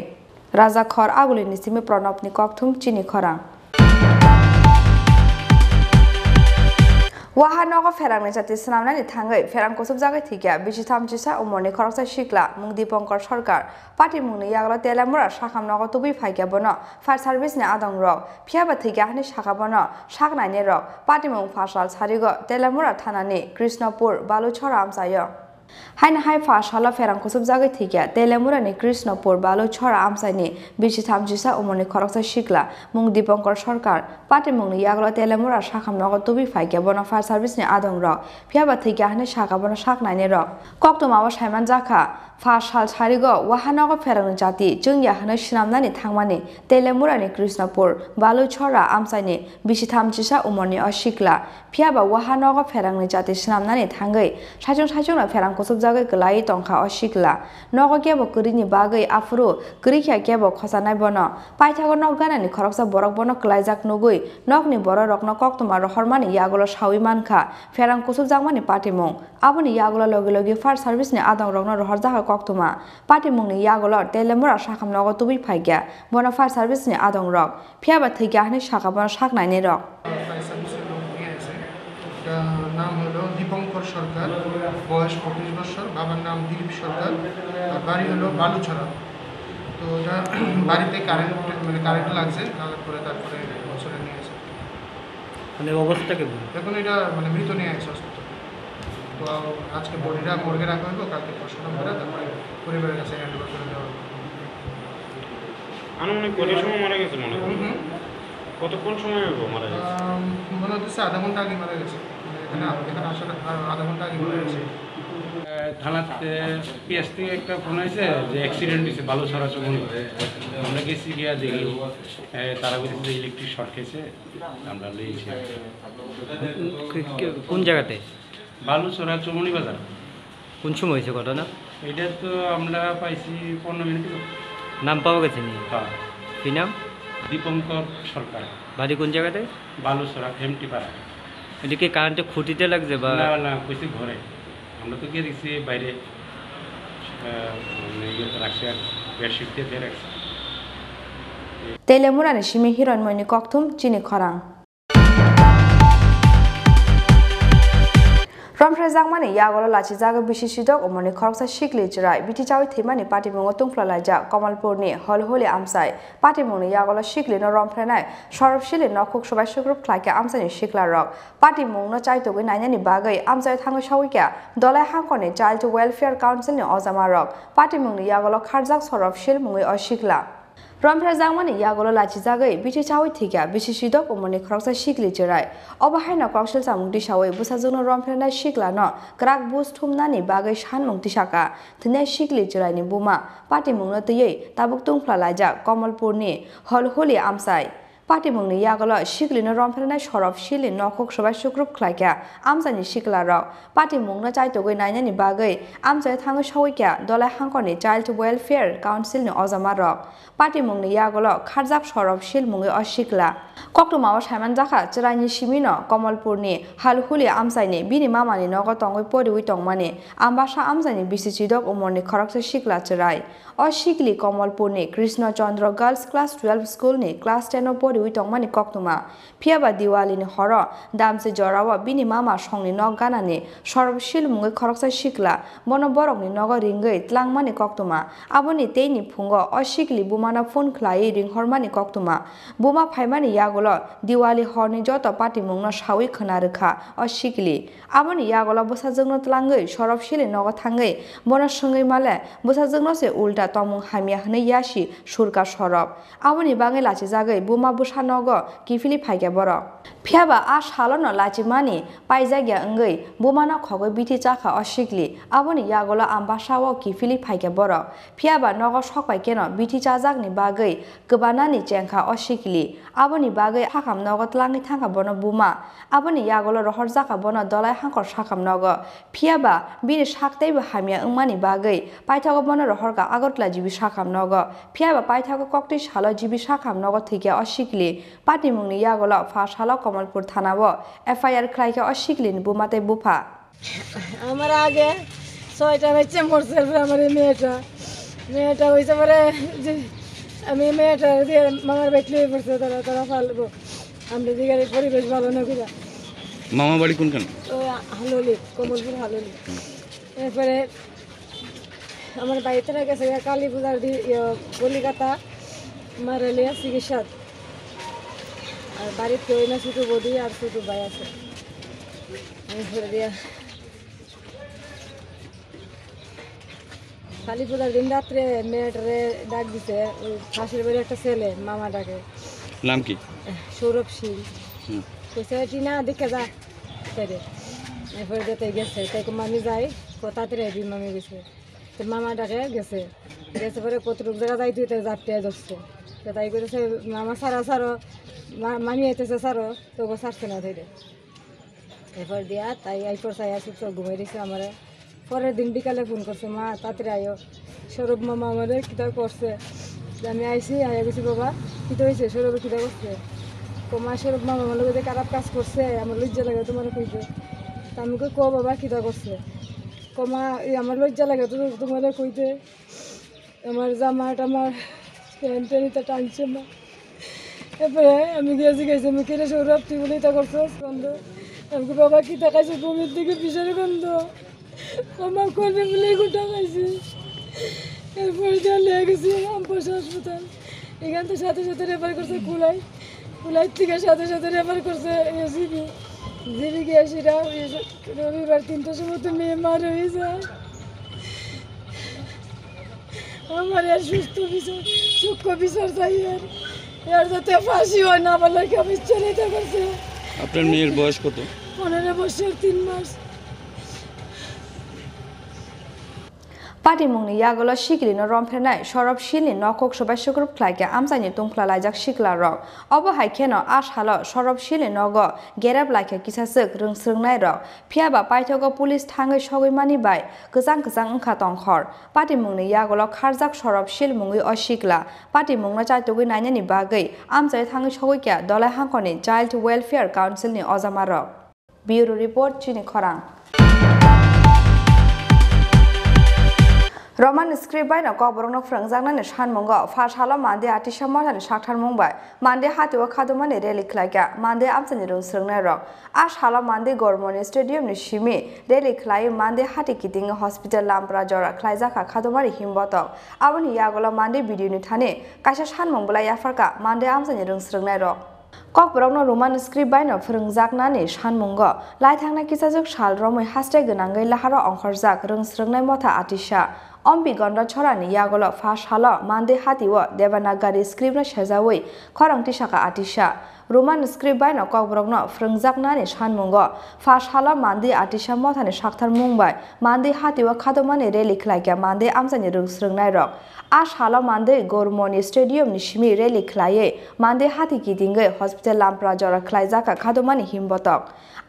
রাজা খর আগুলি নিসিমে প্রণবনি ককথুম চিনি খরাং। waha nogo ferang ni jati senamna ni thangai ferang kosub jagai thikya bisi tham chisa umorni kharoksa shikla mung dipankar sarkar party mung ni yagla telamura shakam nogo tubi phaikya bono fire service ni adong rok phiaba thikya hani shaka bono shakna ni rok party mung phasal sarigo telamura thana ni krishnapur baluchora amsayo হাইন হাই ফাশালা ফেরাম কোসব জাগে থেকে তেলে কৃষ্ণ পোর বালু ছড়া আমসাইনি বিশি থামজিসা উমনি খরকসা শিকলা মুং দীপঙ্কর সরকার, পাটে মুংনি ইয়াগলা তেলেমুরা শাখাম নগদ তুবি ফাইকে বন ফায়ার সার্ভিস নিয়ে আদং রক ফিয়াবা থেকে হানে শাখা বন শাক নাইনি রক ককটম মাওয়া সাইমান জাখা ফাশাল ছাড়িগ ওয়াহানগ ফেরাং জাতি চুং ইয়াহানো সিনামদানি থাংমানি তেলে মুরানি কৃষ্ণপুর বালু ছড়া আমসাইনি বিশি থামজিসা উমনি অশিকলা ফিয়াবা ওয়াহানগ ফেরাংনি জাতি সিনামদানি থাঙ্গৈ সাইজন সাইজন ফেরাং kosob jagai kalai tongkha oshikla nokokya bokurini bagai afro krikya kebo khosanai bono paithago nokgana ni khoroksa borok bono kalai jak nogui nokni boro rokno kok tomar rohormani yagolo shawi mankha pherang kosob jangmani patimong abuni yagolo logi logi far service ni adang rokno rohor jaha kok toma patimong ni yagolo telemura shakham nogotubi phaigya bono far service ni adang rok phiaba thigya ni shakha bono shaknai ni rok Yeah. বয়স পঁচিশ বছর বাবার নাম দিলীপ সরকার আর বাড়ি হলো বালুছড়া। তো এটা বাড়িতে কারেন্ট মানে কারেন্ট লাগছে লাগার পরে তারপরে বছরে নিয়ে আসে। মানে অবস্থাটাকে এখন এটা মানে মৃত নিয়ে আসে হসপিটাল তো আজকে বডিটা মর্গে রাখা হইব কালকে পোস্টমর্টম করে তারপরে পরিবারের কাছে হ্যান্ড ওভার করে দেওয়া আনুমানিক কটার সময় মারা গেছে মনে হয়? হুম হুম। কতক্ষণ সময় হলো মারা গেছে? মনে হচ্ছে আধা ঘণ্টা আগে মারা গেছে। মানে এখানে এখানে আসার আধা ঘণ্টা আগে মারা গেছে। থানাতে পিএস থেকে একটা ফোন আছে যে অ্যাক্সিডেন্ট হয়েছে ভালো ছড়া চমন আমরা গেছি গিয়া দেখি তারা বলছে যে ইলেকট্রিক শর্ট খেয়েছে আমরা লিয়েছি কোন জায়গাতে? বালু ছড়া চমনি বাজার। কোন সময় হয়েছে ঘটনা? এটা তো আমরা পাইছি পনেরো মিনিট নাম পাওয়া গেছে নি? হ্যাঁ। কি নাম? দীপঙ্কর সরকার। বাড়ি কোন জায়গাতে? বালু ছড়া এমটি পাড়া এদিকে কারেন্টে খুঁটিতে লাগছে বা না না কইছি ঘরে। আমরা তো গিয়ে দেখছি বাইরে ইয়ে রাখছে আর বেডশিট দিয়ে রাখছে কক্তম চিনি খরাং। Romfre jangmani yagolo lachi jaga bishi sidok omoni khoroksa shikli chirai biti chawi thimani party mungo tungpla laja Kamalpur ni hol holi amsai party mungni yagolo shikli no Romfre nai sorop shili no khok sobai sugrup khlaike amsani shikla rok party mungno chai togi nainani bagai amsai thango shawikya dolai hangkoni child welfare council ni ozama rok party mungni yagolo kharjak sorop shil mungoi oshikla রমফ্রা জাংমানি ইয়াগলো lassi জাগৈ বিটি চাওই থিকা বিচে সিদক অমনি খরকসা শিকলি চেরাই অবাহাইনা কৌশল সামুংটি সাওই বুসাজুনো রমফ্রানাই শিকলা ন crack bush থুমনানি বাগৈ সান মুংটি সাকা। থিনে শিকলি চেরাইনি বুমা, পাটি মুংনো তৈयै তাবুক তুংফ্লা লাইজা কমলপুরনি হলহলি আমসাই। পাটি মুংনি ইয়াগলো শিকলিনো রমফ্রানাই সরব শিলি নখক সবাই সুগ্রুপ খ্লাইকা। আমসানি শিকলা রক পাটি মুংনো চাইতগৈ নাইনানি বাগৈ। আমসাই থাঙ্গো সাওইকা। দলাই হাঙ্কনি চাইল্ড ওয়েলফেয়ার কাউন্সিলনি অজামা রক পাটি মুংনি ইয়াগলো খারজাক সরব শিল মুঙ্গৈ অশিকলা কক্টমাও সাইমান জাখা চিরাইনি সিমিনো কমলপুরনি। হালহুলি আমসাইনি বিনি মামানি নগ তঙ্গৈ পরিউই তংমানি আমবাসা আমসাইনি বিসিচিদক উমরনি খরকসা শিকলা চিরাই। অশিকলি কমলপুরনি কৃষ্ণচন্দ্র গার্লস ক্লাস টুয়েলভ স্কুলনি ক্লাস টেন পরিউই তংমানি কক্টমা ফিয়াবা দিওয়ালিনি হর, দামসে জরাওয়া বিনি মামা সংনি নগ গানানি, সরবশিল মুঙ্গৈ খরকসা শিকলা বন বরকনি নগ রিঙ্গৈ ত্লাংমানি কক্টমা আবনি তেইনি ফুঙ্গ, অশিকলি বুমানা ফোন খ্লাই রিংহরমানি কক্টমা বুমা ফাইমানি ইয়াগল, দিওয়ালি হরনি যত পাটি মুংনো সাউই খনা রোখা, অশিকলি। আবনি ইয়াগল বসাজोंनो ত্লাঙ্গৈ সরবশিলি নগ থাঙ্গৈ বন সঙ্গৈ মালে বসাজोंनो সে উল্টা তমুং হামিয়া হनै ইয়াসি সুরকা সরব আবনি বাঙে লাচি জাগৈ বুমা বুসা নগ কিফিলি ফাইগে বর ফিয়াবা আ সালন লাচি মানি পাইজাগিয়া ওঙ্গৈ বুমানা খগৈ বিথি চাখা অশিকলি আবনি ইয়াগল আমবাসাও কিফিলি ফাইগে বর ফিয়াবা নগ সকপাই কেন বিথি চাজাকনি বাগৈ গোবানানি চেংখা অশিকলি আবনি বাগৈ হাকাম নগ ত্লাঙি থাকা বন বুমা আবনি ইয়াগল রহর জাকা বন দলাই হাঙ্কর সাকাম নগ ফিয়াবা বিনি সাকতাইবো হামিয়া ওংমানি বাগৈ পাইথাগো বন রহরকা আগরতলা জিবি সাকাম নগ ফিয়াবা পাইথাগো ককটি সাল জিবি সাকাম নগ থেকে অশিকলি পাটি মুংনি ইয়াগল ফা সাল কমলপুর থানাব এফআইআর খ্লাইকে অশিকলিনি বুমাতে বুফা আমার আগে ছয়টা বাচ্চা মরছে এরপরে আমার মেয়েটা মেয়েটা হয়েছে পরে যে আমি মেয়েটা দিয়ে মামার লিয়ে পড়ছে তারা তারা ফালবো আমরা দিকে পরিবেশ ভালো না করে মামা বাড়ি কোনখান হাললি কমলপুর হাললি এরপরে আমার বাড়িতে গেছে কালী পূজার দি কলিকাতা মারালিয়া চিকিৎসা আর বাড়ির কেউ না ছোটো বৌদি আর ছোটো ভাই আছে। দিয়া। কালী পূজার দিন রাত্রে মেয়েটারে ডাক দিছে ওই ফাঁসির বাড়ি একটা ছেলে মামা ডাকে নাম কি? সৌরভ সিং। কইছে টিনা দেখে যা। এরপরে যেতে গেছে তাই মামি যাই। তাড়াতাড়ি আইবি মামি গেছে। তো মামা ডাকে, গেছে। গেছে পরে কতটুক জায়গা যাই তুই জাপটে ধরছে তো তাই করেছে মামা সারা, সারো। মামি আইতেছে, সারো। তবু সারছে না ধরে এরপর দিয়া তাই আইপর চাই আসি তো ঘুমাই দিছে আমারে। পরের দিন বিকালে ফোন করছে, মা, তাড়াতাড়ি আয়ো। সৌরভ মামা আমাদের কিতা করছে? আমি আইসি আইয়া গেছি বাবা। কিতা হয়েছে সৌরভে কিতা করছে? কমা সৌরভ মামা আমার লোক খারাপ কাজ করছে, আমার লজ্জা লাগে তোমার কইতে। তা আমি কো, বাবা, কিতা করছে? কমা, এই আমার লজ্জা লাগে, তো তোমার কইতে। আমার জামাটা আমার প্যান্ট টেনিতে টানছে মা। এরপরে আমি গেছি গেছি আমি কেটে সৌরভ তুই বলে তা করছ গন্ধ আমি বাবা কি তাকাইছে বমির দিকে বিষের গন্ধ ক্ষমা করবে বলে গোটা খাইছি এরপরে দিয়ে লেগে গেছি আমপাশা হাসপাতাল। এখান থেকে সাথে সাথে রেফার করছে কুলাই কুলাই থেকে সাথে সাথে রেফার করছে এসিবি গিয়ে সেটা রবিবার তিনটার সময় তো মেয়ে মার হয়ে যায় আমার আর সুস্থ বিচার সূক্ষ্ম বিচার চাই আর। এর যাতে ফাঁসি হয় না বলে কেউ চলে যেতে করছে আপনার মেয়ের বয়স কত? পনেরো বছর তিন মাস। 빠디몽니 야글라 시글리노 롬페나이 서럽 실리 너콕 소바시 그룹 클라이게 암자니 동클라라작 시글라로 어버 하이케노 아샬로 서럽 실리 너거 게랍 라이케 기사스 릉스릉나이로 피아바 파이토고 폴리스 탕의 서고이마니 바이 그장 그장 응카 덩컬 빠디몽니 야글라 칼작 서럽 실 몽이 어시글라 빠디몽나 자토기 나냐니 바게 암자이 탕의 서고이게 দলে হাঁকনি চাইল্ড ওয়েলফেয়ার কাউন্সিলনি অজামার ব্যুরো রিপোর্ট চিনি খরাং রমান স্ক্রিবাইন কবরং ফ্রংজাকনানি সানমুঙ্গ ফাশালো মান্দে আটিসা মারানি সাকঠার মুংবাই মান্দে হাতিও খাদমানি রেলি খ্লাইকা মান্দে আমসানি রং সৃংনাই রং আর শালো মান্দে গরমনি স্টেডিয়ামনি সিমি রেলি খ্লাই মান্দে হাতি কিতিং হসপিটাল লাম্পরা জরা খ্লাইজাকা খাদমারি হিমবতক আবনি ইয়াগলা মান্দে ভিডিওনি থানে কাইসা সানমুংবলা ইয়াফারকা মান্দে আমসানি রং সৃংনাই রং ককবরকনো রোমান স্ক্রিপ্ট বাইন ফ্রংজাকনানি সানমুঙ্গ লাইথাংনা কিসাজক শাল রমই হাস্টাই গনাঙ্গই লাহার অংখরজাক রং সৃংনাই মথা আটিসা অম্বিগণ ছড়ানি ইয়াগল ফাঁস হাল মান্দে হাতি ও দেবানাগারি স্ক্রিপ্ট সেজাওই খরং টিসাকা আটিসা ruman skribai no kok brok no frengjakna ni san mungo fas hala mandi atisa mo thani sakthar mungbai mandi hatiwa khadomani reli khlaikya mandi amjani rungsrungnai rok আশ হালা মান্দে গোরমনি স্টেডিয়াম নিশিমি রেলি খ্লাইয়ে মান্দে হাতি গিদিঙ্গে হসপিটাল লাম্পরা জরা খ্লাই জাকা খাদমানি হিমবতক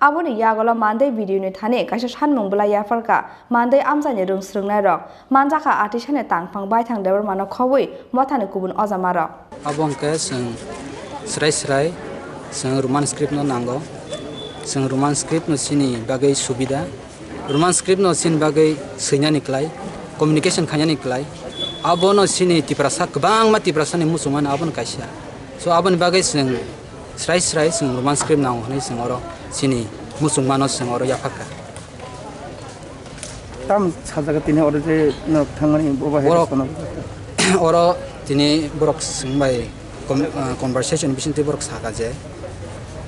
আবনি ইয়াগলা মান্দে ভিডিওনি থানে কাইসা সানমংবলা ইয়াফারকা মান্দে Amjani রংস্রংনাই rock মানজাকা আটিসানে তাংফাং বাইথাং দেবর মানো খবই মথানে কুবুন অজামারক আবংকে সং srai srai sing roman script no nango sing roman script no sini bagai subida. Roman script no sin bagai seinyani klai communication khanyani klai abono sini tiprasa kbang ma tiprasa ni musuman abon kaisa. So abon bagai sing srai srai sing roman script nango ni sing oro sini musulmano sing oro yapaka. Tam sajaga tini oro je no thangani boba he kono oro tini borok singbai conversation bisinti borok saka je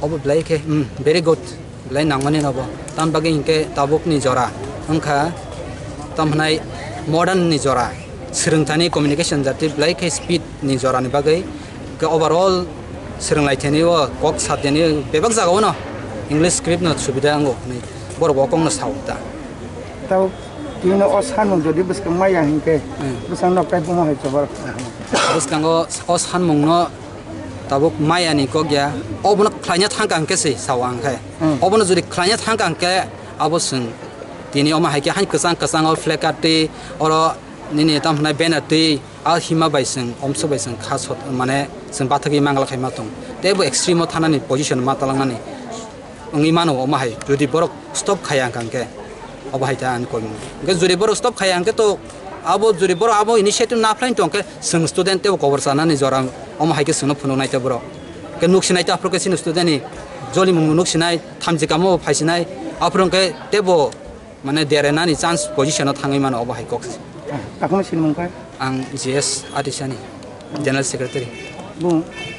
obo blai ke very good blai nangmani nobo tam bagi inke tabuk ni jora angkha tam hnai modern ni jora srungtani communication jati blai ke speed ni jora ni bagai ke overall srunglai thani o kok sateni bebak jaga no english script no subida ango ni borok okong no sauta tau tino o sanmung jodi buskang maya hingke busang no kai bumo he chobar buskango o sanmung no tabuk maya ni ko gya obuna khlanya thangkang ke se sawang khe obuna jodi khlanya thangkang ke abo sung tini oma haike han kasang kasang o flekati oro nini tam na banner ti a hima bai sung omso bai sung khas মানে sung bathagi mangla khaima tung tebo extreme thanani position ma talangnani ngi mano oma hai jodi borok stop khayang kangke অব হাইতা আন কইম গে জুরি abo juri boro abo initiative na apply tongke sung student te cover sana ni jorang om haike sung phunu nai te boro ke nuk sinai ta apro ke sin student ni joli mu nuk sinai thamji kamo phai sinai apro ke tebo মানে দেরে নানি chance পজিশনত থাঙি মানে অবহাই cock কাকুন scene মুং কাই আং GS আটিসানি general secretary বুং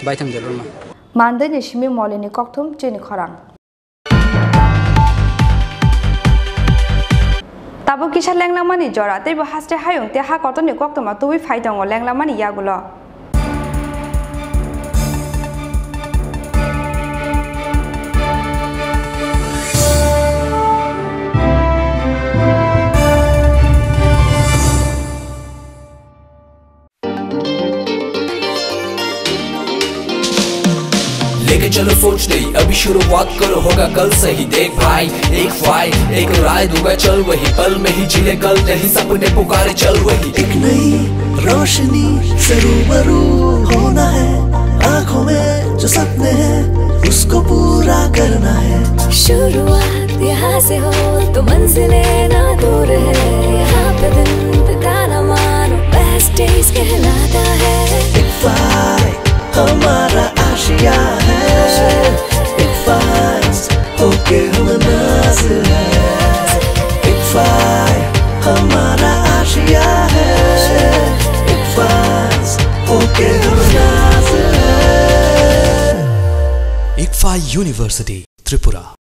বাইথাম জেলমা মান্দে নিশমি মলিনি ককথম চেনি খরাং khorang tabo kisha lenglamani jora teibo haste hayung te ha kotoni koktoma tubi phaitongo lenglamani चलो सोच नहीं अभी शुरुआत करो होगा कल से ही देख भाई एक फाइट एक राय दूँगा चल वही पल में ही ज़िले कल नहीं सपने पुकारे चल वही। एक नई रोशनी से रूबरू होना है आँखों में जो सपने हैं उसको पूरा करना है। शुरुआत यहाँ से हो तो मंजिलें ना दूर है यहाँ पे दिन University, Tripura.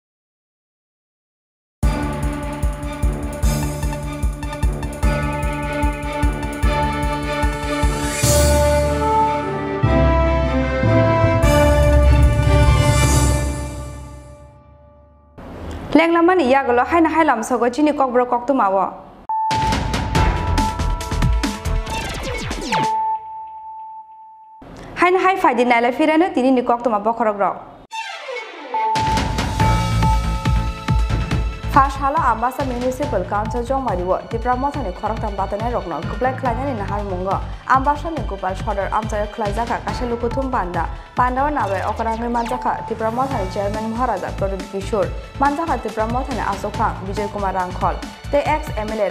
Langlaman Yagolo Haina Hailam Sogojini Kokbro Koktumawa. Haina Hai Fadinala Firena Tinini Koktuma Bokorogro. Rok Pashala Ambasa Municipal Council Jongmariwo Tipra Mothani Khoraktam Batane Rokno Kuplai Klanyani Nahar Mungo Ambasa ni Gopal Shodar Amsaya Klaizaka Kashalukutum Panda Pandawa Nabe Okarangai Manjaka Tipra Mothani Chairman Maharaja Pradip Kishore Manjaka Tipra Mothani Asokha Vijay Kumar Rangkhol Te ex MLA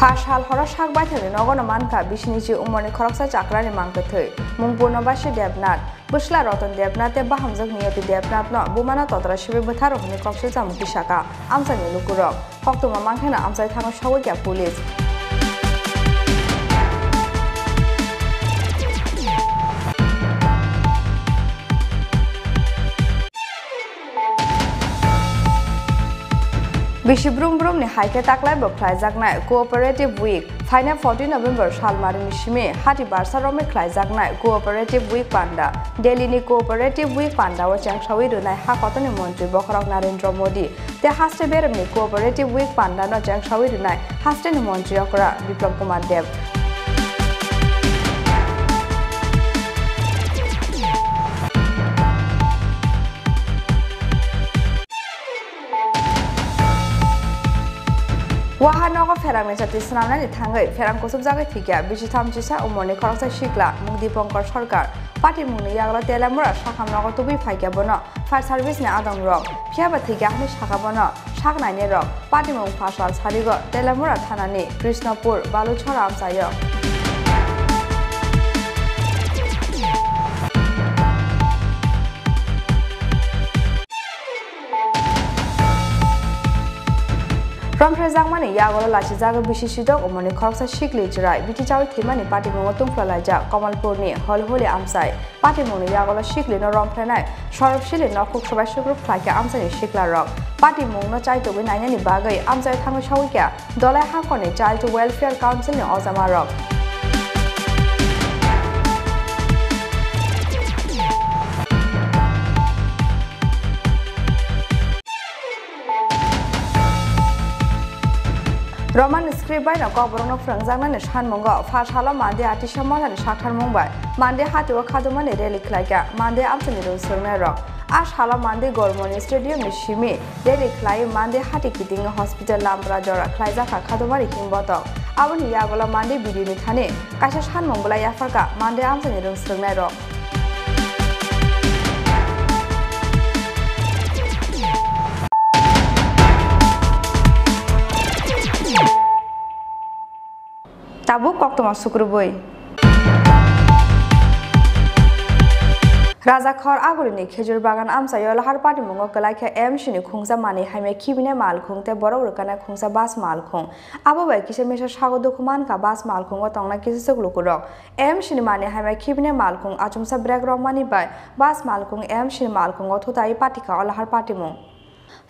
Rajeshwar Deval Mano Khobui Kubun Adongrok Pashal hora shak bai thani nogono manka bishnichi umorni khoroksa chakrani mangka thai mungpurno bashi debnat busla ratan debnat te bahamjak niyati debnat no bumana totra shibe butharo hni kokse chamuki shaka amsani lukurok hoktuma Mankana Amsa thano shawikya police Bishi Brum Brum ni haike taklai bo khlaijaknai cooperative week final 14 November salmari ni shime hati barsa rome khlaijaknai cooperative week panda Delhi ni cooperative week panda o changsawi runai ha kotoni মন্ত্রী বখরক নরেন্দ্র মোদী তে হাস্তে বেরম ni cooperative week panda no changsawi runai হাস্তে ni মন্ত্রী অকরা Biplab Kumar Deb wahanogo ferangni chati snamnani thangai ferang kusub jagai thikya bishi thamchisa umorni khoroksa shikla mungdi pongkor sarkar party mungni yagla telamura sakhamnogo to be bono fire service ni adong rok phiaba thikya hni shaka bono saknaini rok party mung phasal sarigo telamura thanani krishnapur baluchhara amsayo Ramprezangmani yagola lachi jaga bishishidok umani khoroksa shikli jirai biti chawi thimani party mungo tungflalaija Kamalpurni holholi amsai party mungni yagola shikli no romprenai sorop shili no khuk sabai sugrup phlakya amsani shikla rok party mungno chai to nainani bagai amsai thango shawikya dolai hakoni child welfare council ni ozama rok Roman script by na ko borong frang jang na shan mongo fa shala mande ati shamma na shakthar mumbai mande hati wa khaduma ne reli khlaika mande amchani ro surna ro a shala mande gormoni stadium ni shimi reli khlai mande hati kiting hospital lambra jora khlai ja kha khaduma ri himboto aboni yagola mande video ni thane kaisa shan mongbola yafarka mande tabuk koktoma sukruboi রাজাখর আগরিনি খেজুর বাগান আমসায় লাহার পাটি মুঙ্গ কলাইখে M সিনি খুংসা মানি হাইমে খিবিনে মাল খুংতে বড় রকানা খুংসা বাস মাল খুং। আবো কিসে মেশা সাগদ খুমান কা বাস মাল খুং তংনা কিসে সগলু কুরক। এম সিনি মানি হাইমে খিবিনে মাল খুং আচুমসা ব্রেক রং মানি বাই। বাস মাল খুং এম সিনি মাল খুং অথুতাই পাটিকা অলাহার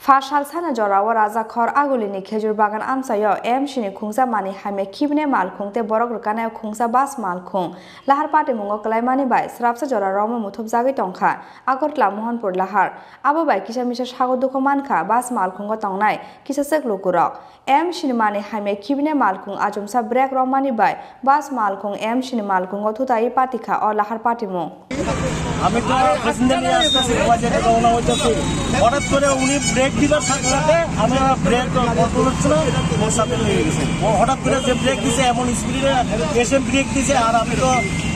মুং ফাশাল সানা জরাও রাজা খর আগুলিনি খেজুর বাগান আমসায় এম সিনি খুংসা মানি হাইমে খিবনে মাল খুংতে বরক রকানায় খুংসা বাস মাল খুং লাহার পাটে মুঙ্গ কলাই মানি বাই স্রাবসা জরা রম মুথুব জাগি টংখা আগরতলা মোহনপুর লাহার আবো বাই কিসা মিসা সাগর দুঃখ মানখা বাস মাল খুঙ্গ টংনাই কিসা সেক লুকুরক এম সিনি মানি হাইমে খিবনে মাল খুং আজমসা ব্রেক রম মানি বাই বাস মাল খুং এম সিনি মাল খুঙ্গ থুতাই পাটিখা অ লাহার পাটি মুং আমি তো নিয়ে আসতেছি হঠাৎ করে উনি ব্রেক দিবার সাথে সাথে আমি ব্রেক কন্ট্রোল হচ্ছে না ওর সাথে লেগে গেছে। ও হঠাৎ করে যে ব্রেক দিছে এমন স্পিডে এসে ব্রেক দিছে আর আমি তো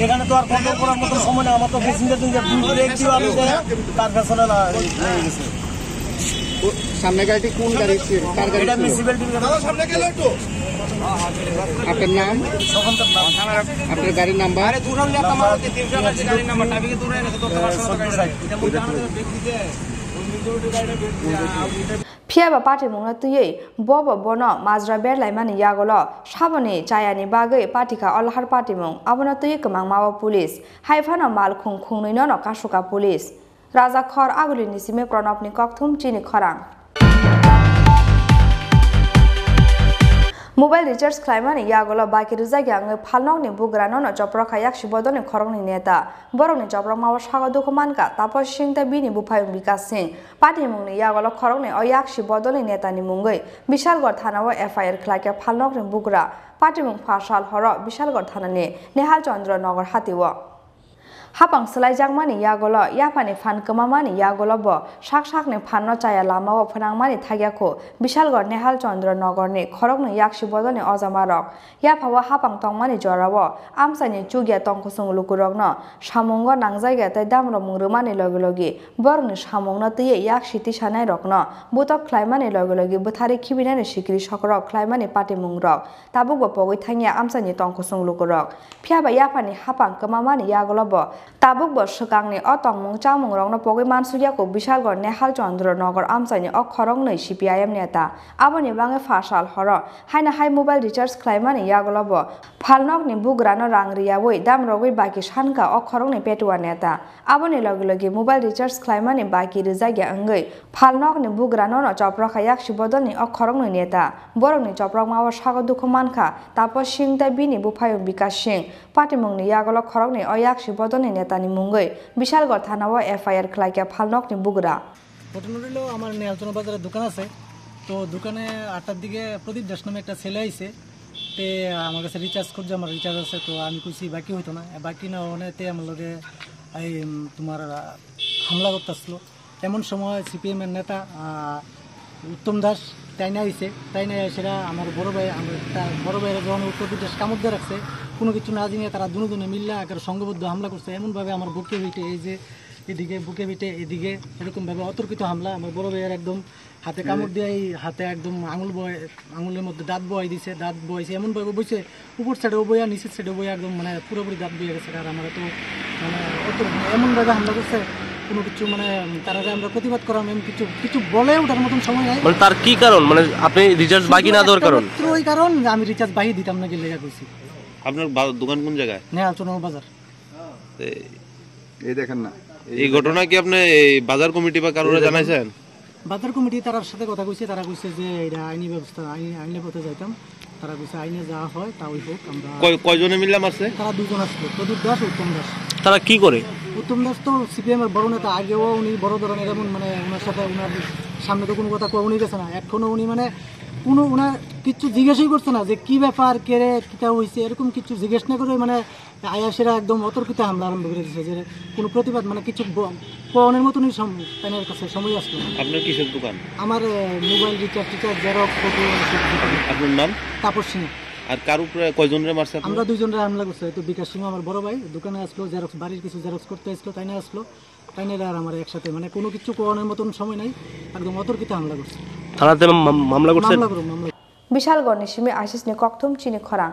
এখানে তো আর কন্ট্রোল করার মতো সময় নেই আমার তো প্যাসেঞ্জার দিন দুই ব্রেক দিও আমি তার পেছনে লেগে গেছে। সামনে গাড়িটি কোন গাড়ি ছিল? কার গাড়ি এটা ছিল? মিউনিসিপ্যালিটির সামনে গেলে একটু। আপনার নাম? আপনার গাড়ির নাম্বার? ফিয়াবা পাটি মুংনা তুই বব বন মাজরা বেরলাই মানে ইয়াগল সাবনে চায়ানি বাগৈ পাটিকা অলহার পাটি মুং আবনা তুই কমাং মাওয়া পুলিশ হাইফানো মাল খুং খুঁ ন কাশুকা পুলিশ রাজা খর আগুলি নিসিমে প্রণবনি ককথুম চিনি খরাং রিচার্জ খাইমানি ইয়াগলো বাকি রিজাগি আঙে ফালনকনি বুগ্রানো ন চপ্রখা yakshi bodoni khorongni neta borokni choprok mawa sago duko manka tapos singta bini bufayung bikas sing pati mungni yagolo khorongni o yakshi bodoni netani mungoi bishalgor thanao FIR khlake falnokni bugra pati mung phasal horo bishalgor thanani nehal chandra nagar hatiwo hapang selaijangmani yagolo yapani fan kemamani yagolo bo sak sakni fanno chaya lamao phonangmani thagyako bishalgor nehal chandra nagarni khorokni yakshi bodoni ojamarok yapawa hapang tongmani jorao amsani chugya tongkusung lukurokno samungo nangjaiga tei damro mungrumani logi logi borni samungno tuye yakshi tisanai rokno butok khlaimani logi logi buthari khibinani sikri sokrok khlaimani pati mungrok tabukbo pogoi thangya amsani tongkusung lukurok phiaba yapani hapang kemamani yagolo bo tabuk bo swkangni o tongmung chamung rokno pogoi mansuriako bishalgor nehal chandra nagar amsani o khorong nei CPIM neta aboni bange fasal horo haina hai mobile recharge khlaimani yagolo bo falnok ni bugrano rang riyawoi dam rogoi baki shanka o khorong ni petuwa neta aboni logi logi mobile recharge khlaimani baki rizagya angoi falnok ni bugrano no choprokha yakshi bodoni o khorong ni neta borok ni choprok mawa sago dukho mankha tapos singta bini bufayung bikas sing patimung ni yagolo khorong ni o yakshi bodoni নেতানি মুঙ্গই বিশালগড় থানাও FIR খেলাইকা ফালনক নি বুগরা। ঘটনা হলো আমার নেহালচন্দ্র বাজারে দোকান আছে। তো দোকানে আটটার দিকে প্রদীপ দাস নামে একটা ছেলে আইছে। তে আমার কাছে রিচার্জ করছে, আমার রিচার্জ আছে, তো আমি কইছি, বাকি হইতো না। বাকি না হনে তে আমার লগে এই তোমার হামলা করতে করতেছিল। এমন সময় সিপিএম এর নেতা উত্তম দাস তাই না আইছে। তাই না সেটা আমার বড় ভাই, আমার তার বড় ভাইয়ের যখন উত্তরপ্রদেশ কামড় রাখছে, কোনো কিছু না জানিয়ে তারা দুনে মিল্লা একের সংঘবদ্ধ হামলা করছে। এমনভাবে আমার বুকে পিঠে এই যে এদিকে বুকে পিঠে এদিকে এরকমভাবে অতর্কিত হামলা আমার বড় ভাইয়ের একদম হাতে কামড় দিয়ে হাতে একদম আঙুল বয়, আঙুলের মধ্যে দাঁত বয় দিছে, দাঁত বয়ছে। এমনভাবে বইছে, উপর সাইডে বইয়া, নিচের সাইডে বইয়া একদম মানে পুরোপুরি দাঁত বইয়া গেছে। আর আমার তো মানে অত এমনভাবে হামলা করছে কোনো কিছু মানে তারা আমরা প্রতিবাদ করাম এমন কিছু কিছু বলে ওঠার মতন সময় নাই। মানে তার কি কারণ? মানে আপনি রিচার্জ বাকি না দেওয়ার কারণ? ওই কারণ আমি রিচার্জ বাহিয়ে দিতাম না গেলে কইছি আপনার দোকান কোন জায়গায়? নেহাল চন্দ্র বাজার। এই দেখেন না। এই ঘটনা কি আপনি এই বাজার কমিটি বা কারোর জানাইছেন? বাজার কমিটি তার সাথে কথা কইছে তারা কইছে যে এটা আইনি ব্যবস্থা আইনি আইনের পথে যাইতাম। তারা কইছে আইনে যা হয় তাই হোক আমরা কয়- কয়জনে মিললাম আছে তারা দুজন আসলো প্রদীপ দাস উত্তম দাস। তারা কি করে? উত্তম দাস তো সিপিএম এর বড় নেতা আগেও উনি বড় ধরনের এমন মানে ওনার সাথে ওনার সামনে তো কোনো কথা কয়ে উনি গেছে না। এখনও উনি মানে কোনো ওনার কিছু জিজ্ঞেসই করছে না যে কি ব্যাপার কে রে কিটা হয়েছে এরকম কিছু জিজ্ঞেস না করে মানে আয়াসেরা একদম অতর্কিত হামলা আরম্ভ করে দিয়েছে যে কোনো প্রতিবাদ মানে কিছু পনেরো মতনই তাদের কাছে সময় আসলো। আপনার কিসের দোকান? আমার মোবাইল রিচার্জ টিচার্জ জেরক্স ফটো আপনার নাম? তাপস সিং আর কার উপরে কয়জনের মারছে আমরা দুইজনের হামলা করছে তো বিকাশ সিং আমার বড় ভাই দোকানে আসলো জেরক্স বাড়ির কিছু জেরক্স করতে আসলো তাই না আসলো। তাই না আর আমার একসাথে মানে কোনো কিছু করানোর মতন সময় নাই একদম অতর্কিত হামলা করছে। থানাতে মাম- মামলা করছেন মামলা করুন মামলা বিশালগড় নিশিমি আশিস নি ককথুম চিনি খরাং।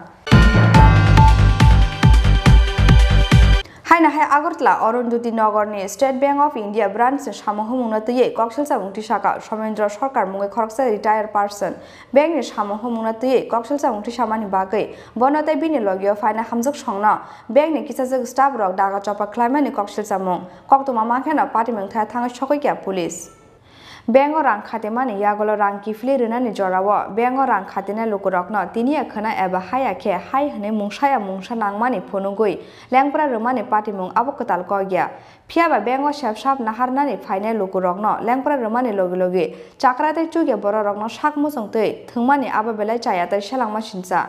হাই আগরতলা নগর নিয়ে state bank of India branch সামহ মুনাতয়ে কক্সেলসা মুংটি শাখা, সমেন্দ্র সরকার মুঙ্গে খরকসা রিটায়ার পার্সন ব্যাংকনি সামহ মুনাতয়ে কক্সেলসা মুংটি সামানি বাগে বনতাই বিনি লগিও ফাইনা হামজক সংনা। ব্যাংকনি কিসাজক স্টাফ রক দাগা চপা খ্লাইমানি কক্সেলসা মুং কক্তমা মাখেনা পার্টি থায় থাঙা সকইকিয়া পুলিশ। ব্যাঙ্গ রাং খাতেমানি ইয়াগলো রাং কিফলি রিনানি জরাwo ব্যাঙ্গ রাং খাতেনা লুকুরকনো তিনি এখনা এবা হায়াখে হাই হনে মুংসায়া মুংসা নাংমানি ফনুগই লেংপ্রা রমানি পাটিমুং আবকতাল কগিয়া ফিয়াবা ব্যাঙ্গ সেবসাব নাহারনানি ফাইনে লুকুরকনো লেংপ্রা রমানি লগে লগে চাকরাতে চুগে বড় রকনো শাক মুসংতৈ থংমানি আবা বেলাই চায়াতাই সেলাংমা সিনসা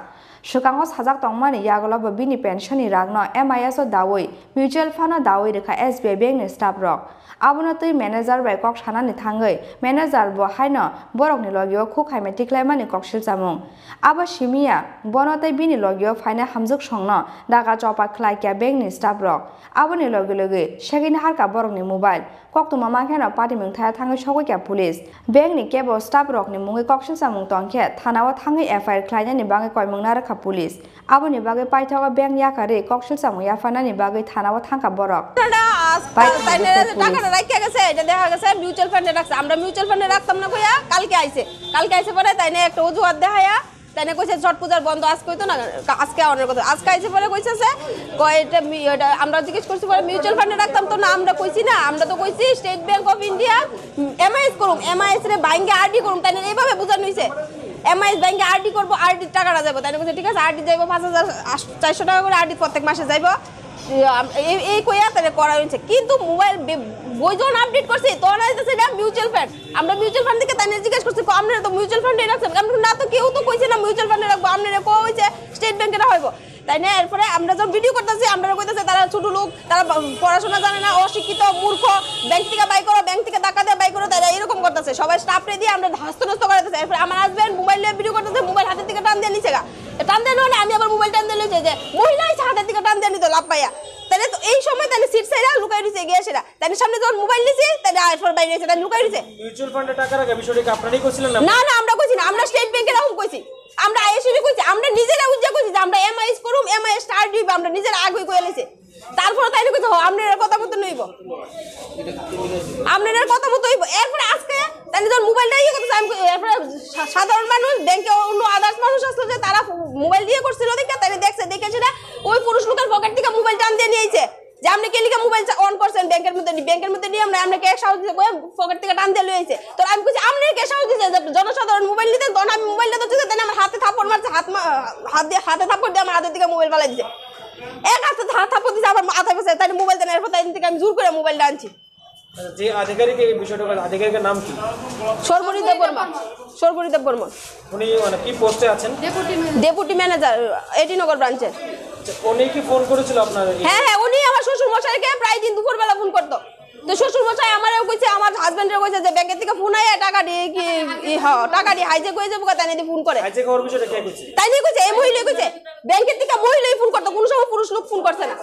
সুকাঙ্গ সাজাক তংমানি ইয়াগলব বিনি পেনশননি রাগনো এমআইএস ও দাওই মিউচুয়াল ফান্ড দাওই রেখা এসবিআই ব্যাংকনি স্টাফ রক আবনো তুই ম্যানেজার বাই কক সানানি থাঙ্গৈ ম্যানেজার ব হাইন বরকনি লগিও খু খাইমে টিকলাইমানি ককশিল জামুং আবো সিমিয়া বনতাই বিনি লগিও ফাইনা হামজুক সংন দাগা চপা খ্লাইকিয়া ব্যাংকনি স্টাফ রক আবনি লগে লগে সেগিনি হারকা বরকনি মোবাইল কক্তমা মাখেন পাটি মুংথায়া থাঙ্গৈ সকইকিয়া পুলিশ ব্যাংকনি কেবল স্টাফ রকনি মুঙ্গৈ ককশিল জামুং তংখে থানাও থাঙ্গৈ এফআইআর খ্লাইনানি বাঙে কয়মুংনা রাখা পুলিশ আবনি বাগে পাইথাগা ব্যাংক ইয়াকারে ককশিল জামুং ইয়াফানানি বাগে থানাও থাকা বরক টাকাটা রাখিয়া গেছে এটা দেখা গেছে মিউচুয়াল ফান্ডে রাখছে আমরা মিউচুয়াল ফান্ডে রাখতাম না কইয়া কালকে আইছে কালকে আইছে পরে তাই না একটা অজুহাত দেখায়া তাই না কইছে, ছট পূজার বন্ধ, আজকে হইতো না, আজকে অনেক কথা আজকে আইছে পরে কইছে আমরা জিজ্ঞেস করছি পরে মিউচুয়াল ফান্ডে রাখতাম তো না, আমরা কইছি না, আমরা তো কইছি state bank of India MIS করুম এমআইএস রে বাইঙ্গে আরডি করুম, তাই না, এইভাবে বোঝানো হইছে। এমআইএস ব্যাংকে আরডি করব আরডি টাকাটা যাব তাই কইছে, ঠিক আছে আরডি যাইবো, পাঁচ হাজার চারশো টাকা করে আরডি প্রত্যেক মাসে যাইবো। এই কইয়া তাহলে করা হয়েছে কিন্তু মোবাইল বই যখন আপডেট করছি তখন আসতেছে এটা মিউচুয়াল ফান্ড আমরা মিউচুয়াল ফান্ড থেকে তাই জিজ্ঞেস করছি আপনারা তো মিউচুয়াল ফান্ডে রাখছেন? না, তো কেউ তো কইছে না মিউচুয়াল ফান্ডে রাখব, আপনারা কো হয়েছে স্টেট ব্যাংকে রাখব। তাই না? এরপরে আমরা যখন ভিডিও করতেছি আমরা কইতেছে তারা ছোট লোক তারা পড়াশোনা জানে না অশিক্ষিত মূর্খ ব্যাংক থেকে বাই করো ব্যাংক থেকে টাকা দিয়ে বাই করো তারা এরকম করতেছে। সবাই স্টাফরে দিয়ে আমরা হস্তনস্ত করাতেছে এরপরে আমার হাজবেন্ড মোবাইল নিয়ে ভিডিও করতেছে মোবাইল হাতের থেকে টান দিয়ে নিচে গা। টান দিয়ে নয় আমি আবার মোবাইল টান দিয়ে নিচে যে মহিলা এসে হাতের থেকে টান দিয়ে নিত লাভ পাইয়া। তাহলে তো এই সময় তাহলে সিট সাইডা লুকাই দিছে গিয়ে সেটা তাহলে সামনে যখন মোবাইল নিছে তাহলে এরপর বাইরে এসে তাহলে লুকাই দিছে। মিউচুয়াল ফান্ডে টাকা রাখা বিষয়টা আপনারাই করছিলেন না? না না আমরা কইছি না আমরা স্টেট ব্যাংকের এরকম কইছি আমরা আইএসবি কইছি, আমরা নিজেরা উজ্জা কইছি যে আমরা এমআইএস করুম এমআইএস স্টার দিব, আমরা নিজেরা আগে কইয়া লইছে। তারপরে তাইলে কইছে, হ আপনার কথা মতো নইব আপনার কথা মতো হইব। এরপরে আজকে, তাহলে যখন মোবাইলটা ইয়ে করতেছে, আমি কই- এরপরে সাধারণ মানুষ ব্যাংকে অন্য আদার্স মানুষ আসলো যে তারা মোবাইল দিয়ে করছিল দেখে, তাহলে দেখছে, দেখে সেটা ওই পুরুষ লোকের পকেট থেকে মোবাইল টান দিয়ে নিয়েছে যে আপনি কে লিখে মোবাইল অন করছেন ব্যাংকের মধ্যে ব্যাংকের মধ্যে নিয়ে আমরা আমরা ক্যাশ হাউস দিতে পকেট থেকে টান দিয়ে লইছে তো আমি কইছি আপনি ক্যাশ হাউস দিতে জনসাধারণ মোবাইল নিতে তখন আমি মোবাইলটা তো দিতে আমার হাতে থাপ্পড় মারছে হাত হাত দিয়ে হাতে থাপ্পড় দিয়ে আমার হাতের দিকে মোবাইল পালাই দিছে। এক হাতে হাত থাপ্পড় দিছে আবার মাথায় বসে তাই মোবাইল দেন এরপর তাই থেকে আমি জোর করে মোবাইলটা আনছি। আচ্ছা, যে আধিকারিক এই বিষয়টা করে, আধিকারিকের নাম কি? সর্বরী দেব বর্মা সর্বরী দেব বর্মন উনি মানে কি পোস্টে আছেন? ডেপুটি ম্যানেজার এটিনগর ব্রাঞ্চের উনি কি ফোন করেছিল আপনার হ্যাঁ হ্যাঁ উনি আমার শ্বশুর মশাইকে প্রায় দিন দুপুরবেলা ফোন করতো। তো শ্বশুর মশাই আমারও কইছে আমার হাজবেন্ডের কইছে যে ব্যাংকের থেকে ফোন আইয়া টাকা দিয়ে কি ই টাকা দিয়ে হাইজেক যাব তাই নিয়ে ফোন করে। হাইজেক হওয়ার বিষয়টা কে কইছে? তাই নিয়ে কইছে এই মহিলা কইছে ব্যাংকের থেকে মহিলাই ফোন করতো কোনো সময় পুরুষ লোক ফোন করছে না।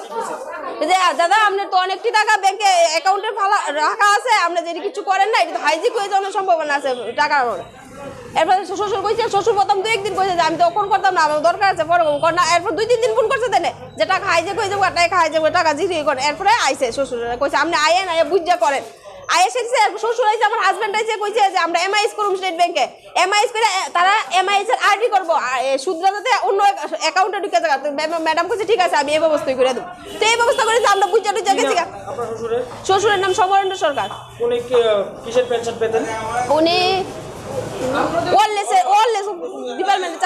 যে দাদা আপনার তো অনেকটি টাকা ব্যাংকে অ্যাকাউন্টে রাখা আছে আপনি যদি কিছু করেন না এটা তো হাইজেক হয়ে যাওয়ার সম্ভাবনা আছে টাকা এরপরে শ্বশুর কইছে শ্বশুর প্রথম দুই একদিন কইছে যে আমি তো করতাম না আমার দরকার আছে পরে কর না এরপর দুই তিন দিন ফোন করছে দেনে যে টাকা হয়ে যাব টাকা হয়ে টাকা জিরিয়ে করে এরপরে আইছে শ্বশুর কইছে আপনি আয়েন আয়ে বুঝা করেন। আইএস এসে শ্বশুর আইছে আমার হাজবেন্ড আইছে কইছে যে আমরা এমআইএস করুম স্টেট ব্যাংকে এমআইএস করে তারা এমআইএস এর আরডি করব সুদরা যাতে অন্য অ্যাকাউন্টে ঢুকে যাবে ম্যাডাম কইছে ঠিক আছে আমি এই ব্যবস্থাই করে দেবো। তো এই ব্যবস্থা করেছে আমরা বুঝা টুজা গেছি শ্বশুরের? নাম সমরেন্দ্র সরকার। উনি কিসের পেনশন পেতেন? উনি ওয়ারলেসে ওয়ারলেস ডিপার্টমেন্টে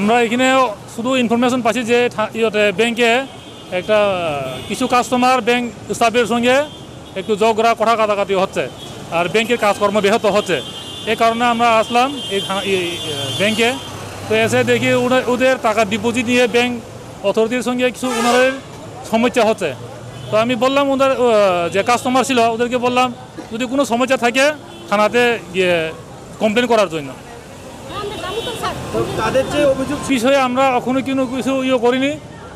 আমরা এখানে শুধু ইনফরমেশন পাচ্ছি যে ব্যাংকে একটা কিছু কাস্টমার ব্যাংক স্টাফের সঙ্গে একটু ঝগড়া কথা কাটাকাটি হচ্ছে, আর ব্যাংকের কাজকর্ম ব্যাহত হচ্ছে। এই কারণে আমরা আসলাম এই ব্যাংকে তো এসে দেখি ওদের টাকা ডিপোজিট নিয়ে ব্যাংক অথরিটির সঙ্গে কিছু ওনাদের সমস্যা হচ্ছে। তো আমি বললাম ওদের যে কাস্টমার ছিল ওদেরকে বললাম যদি কোনো সমস্যা থাকে থানাতে গিয়ে কমপ্লেন করার জন্য। তাদের যে অভিযোগ বিষয়ে আমরা এখনও কোনো কিছু ইয়ে করিনি।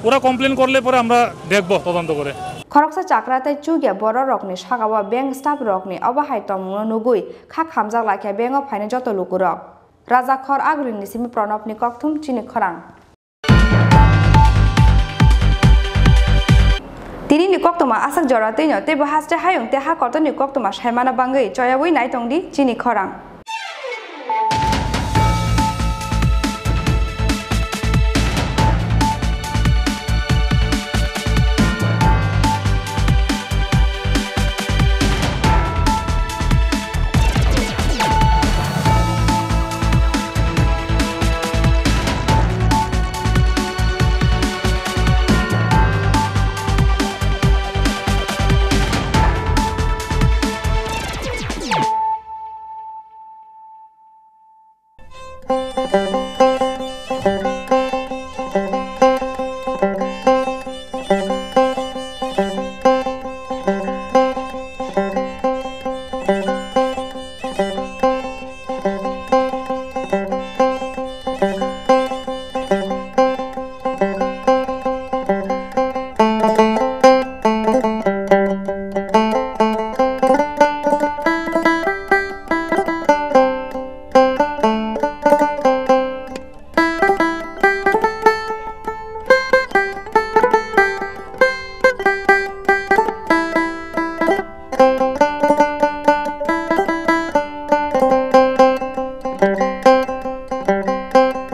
ওরা কমপ্লেন করলে পরে আমরা দেখব তদন্ত করে। খরকসা চাকরাতে চুগে বড় রকনি সাগাওয়া ব্যাংক স্টাফ রকনি অবাহাই তমুনো নুগুই খা খামজাক লাখিয়া ব্যাংক ফাইনে যত লুকু রক। রাজা খর আগুলিনি সিমি প্রণবনি ককথুম চিনি খরাং। তিনি ni koktoma asak jora teinyo te bahas te hayung te ha korto ni koktoma shaimana bangai choyabui nai tongdi chini khorang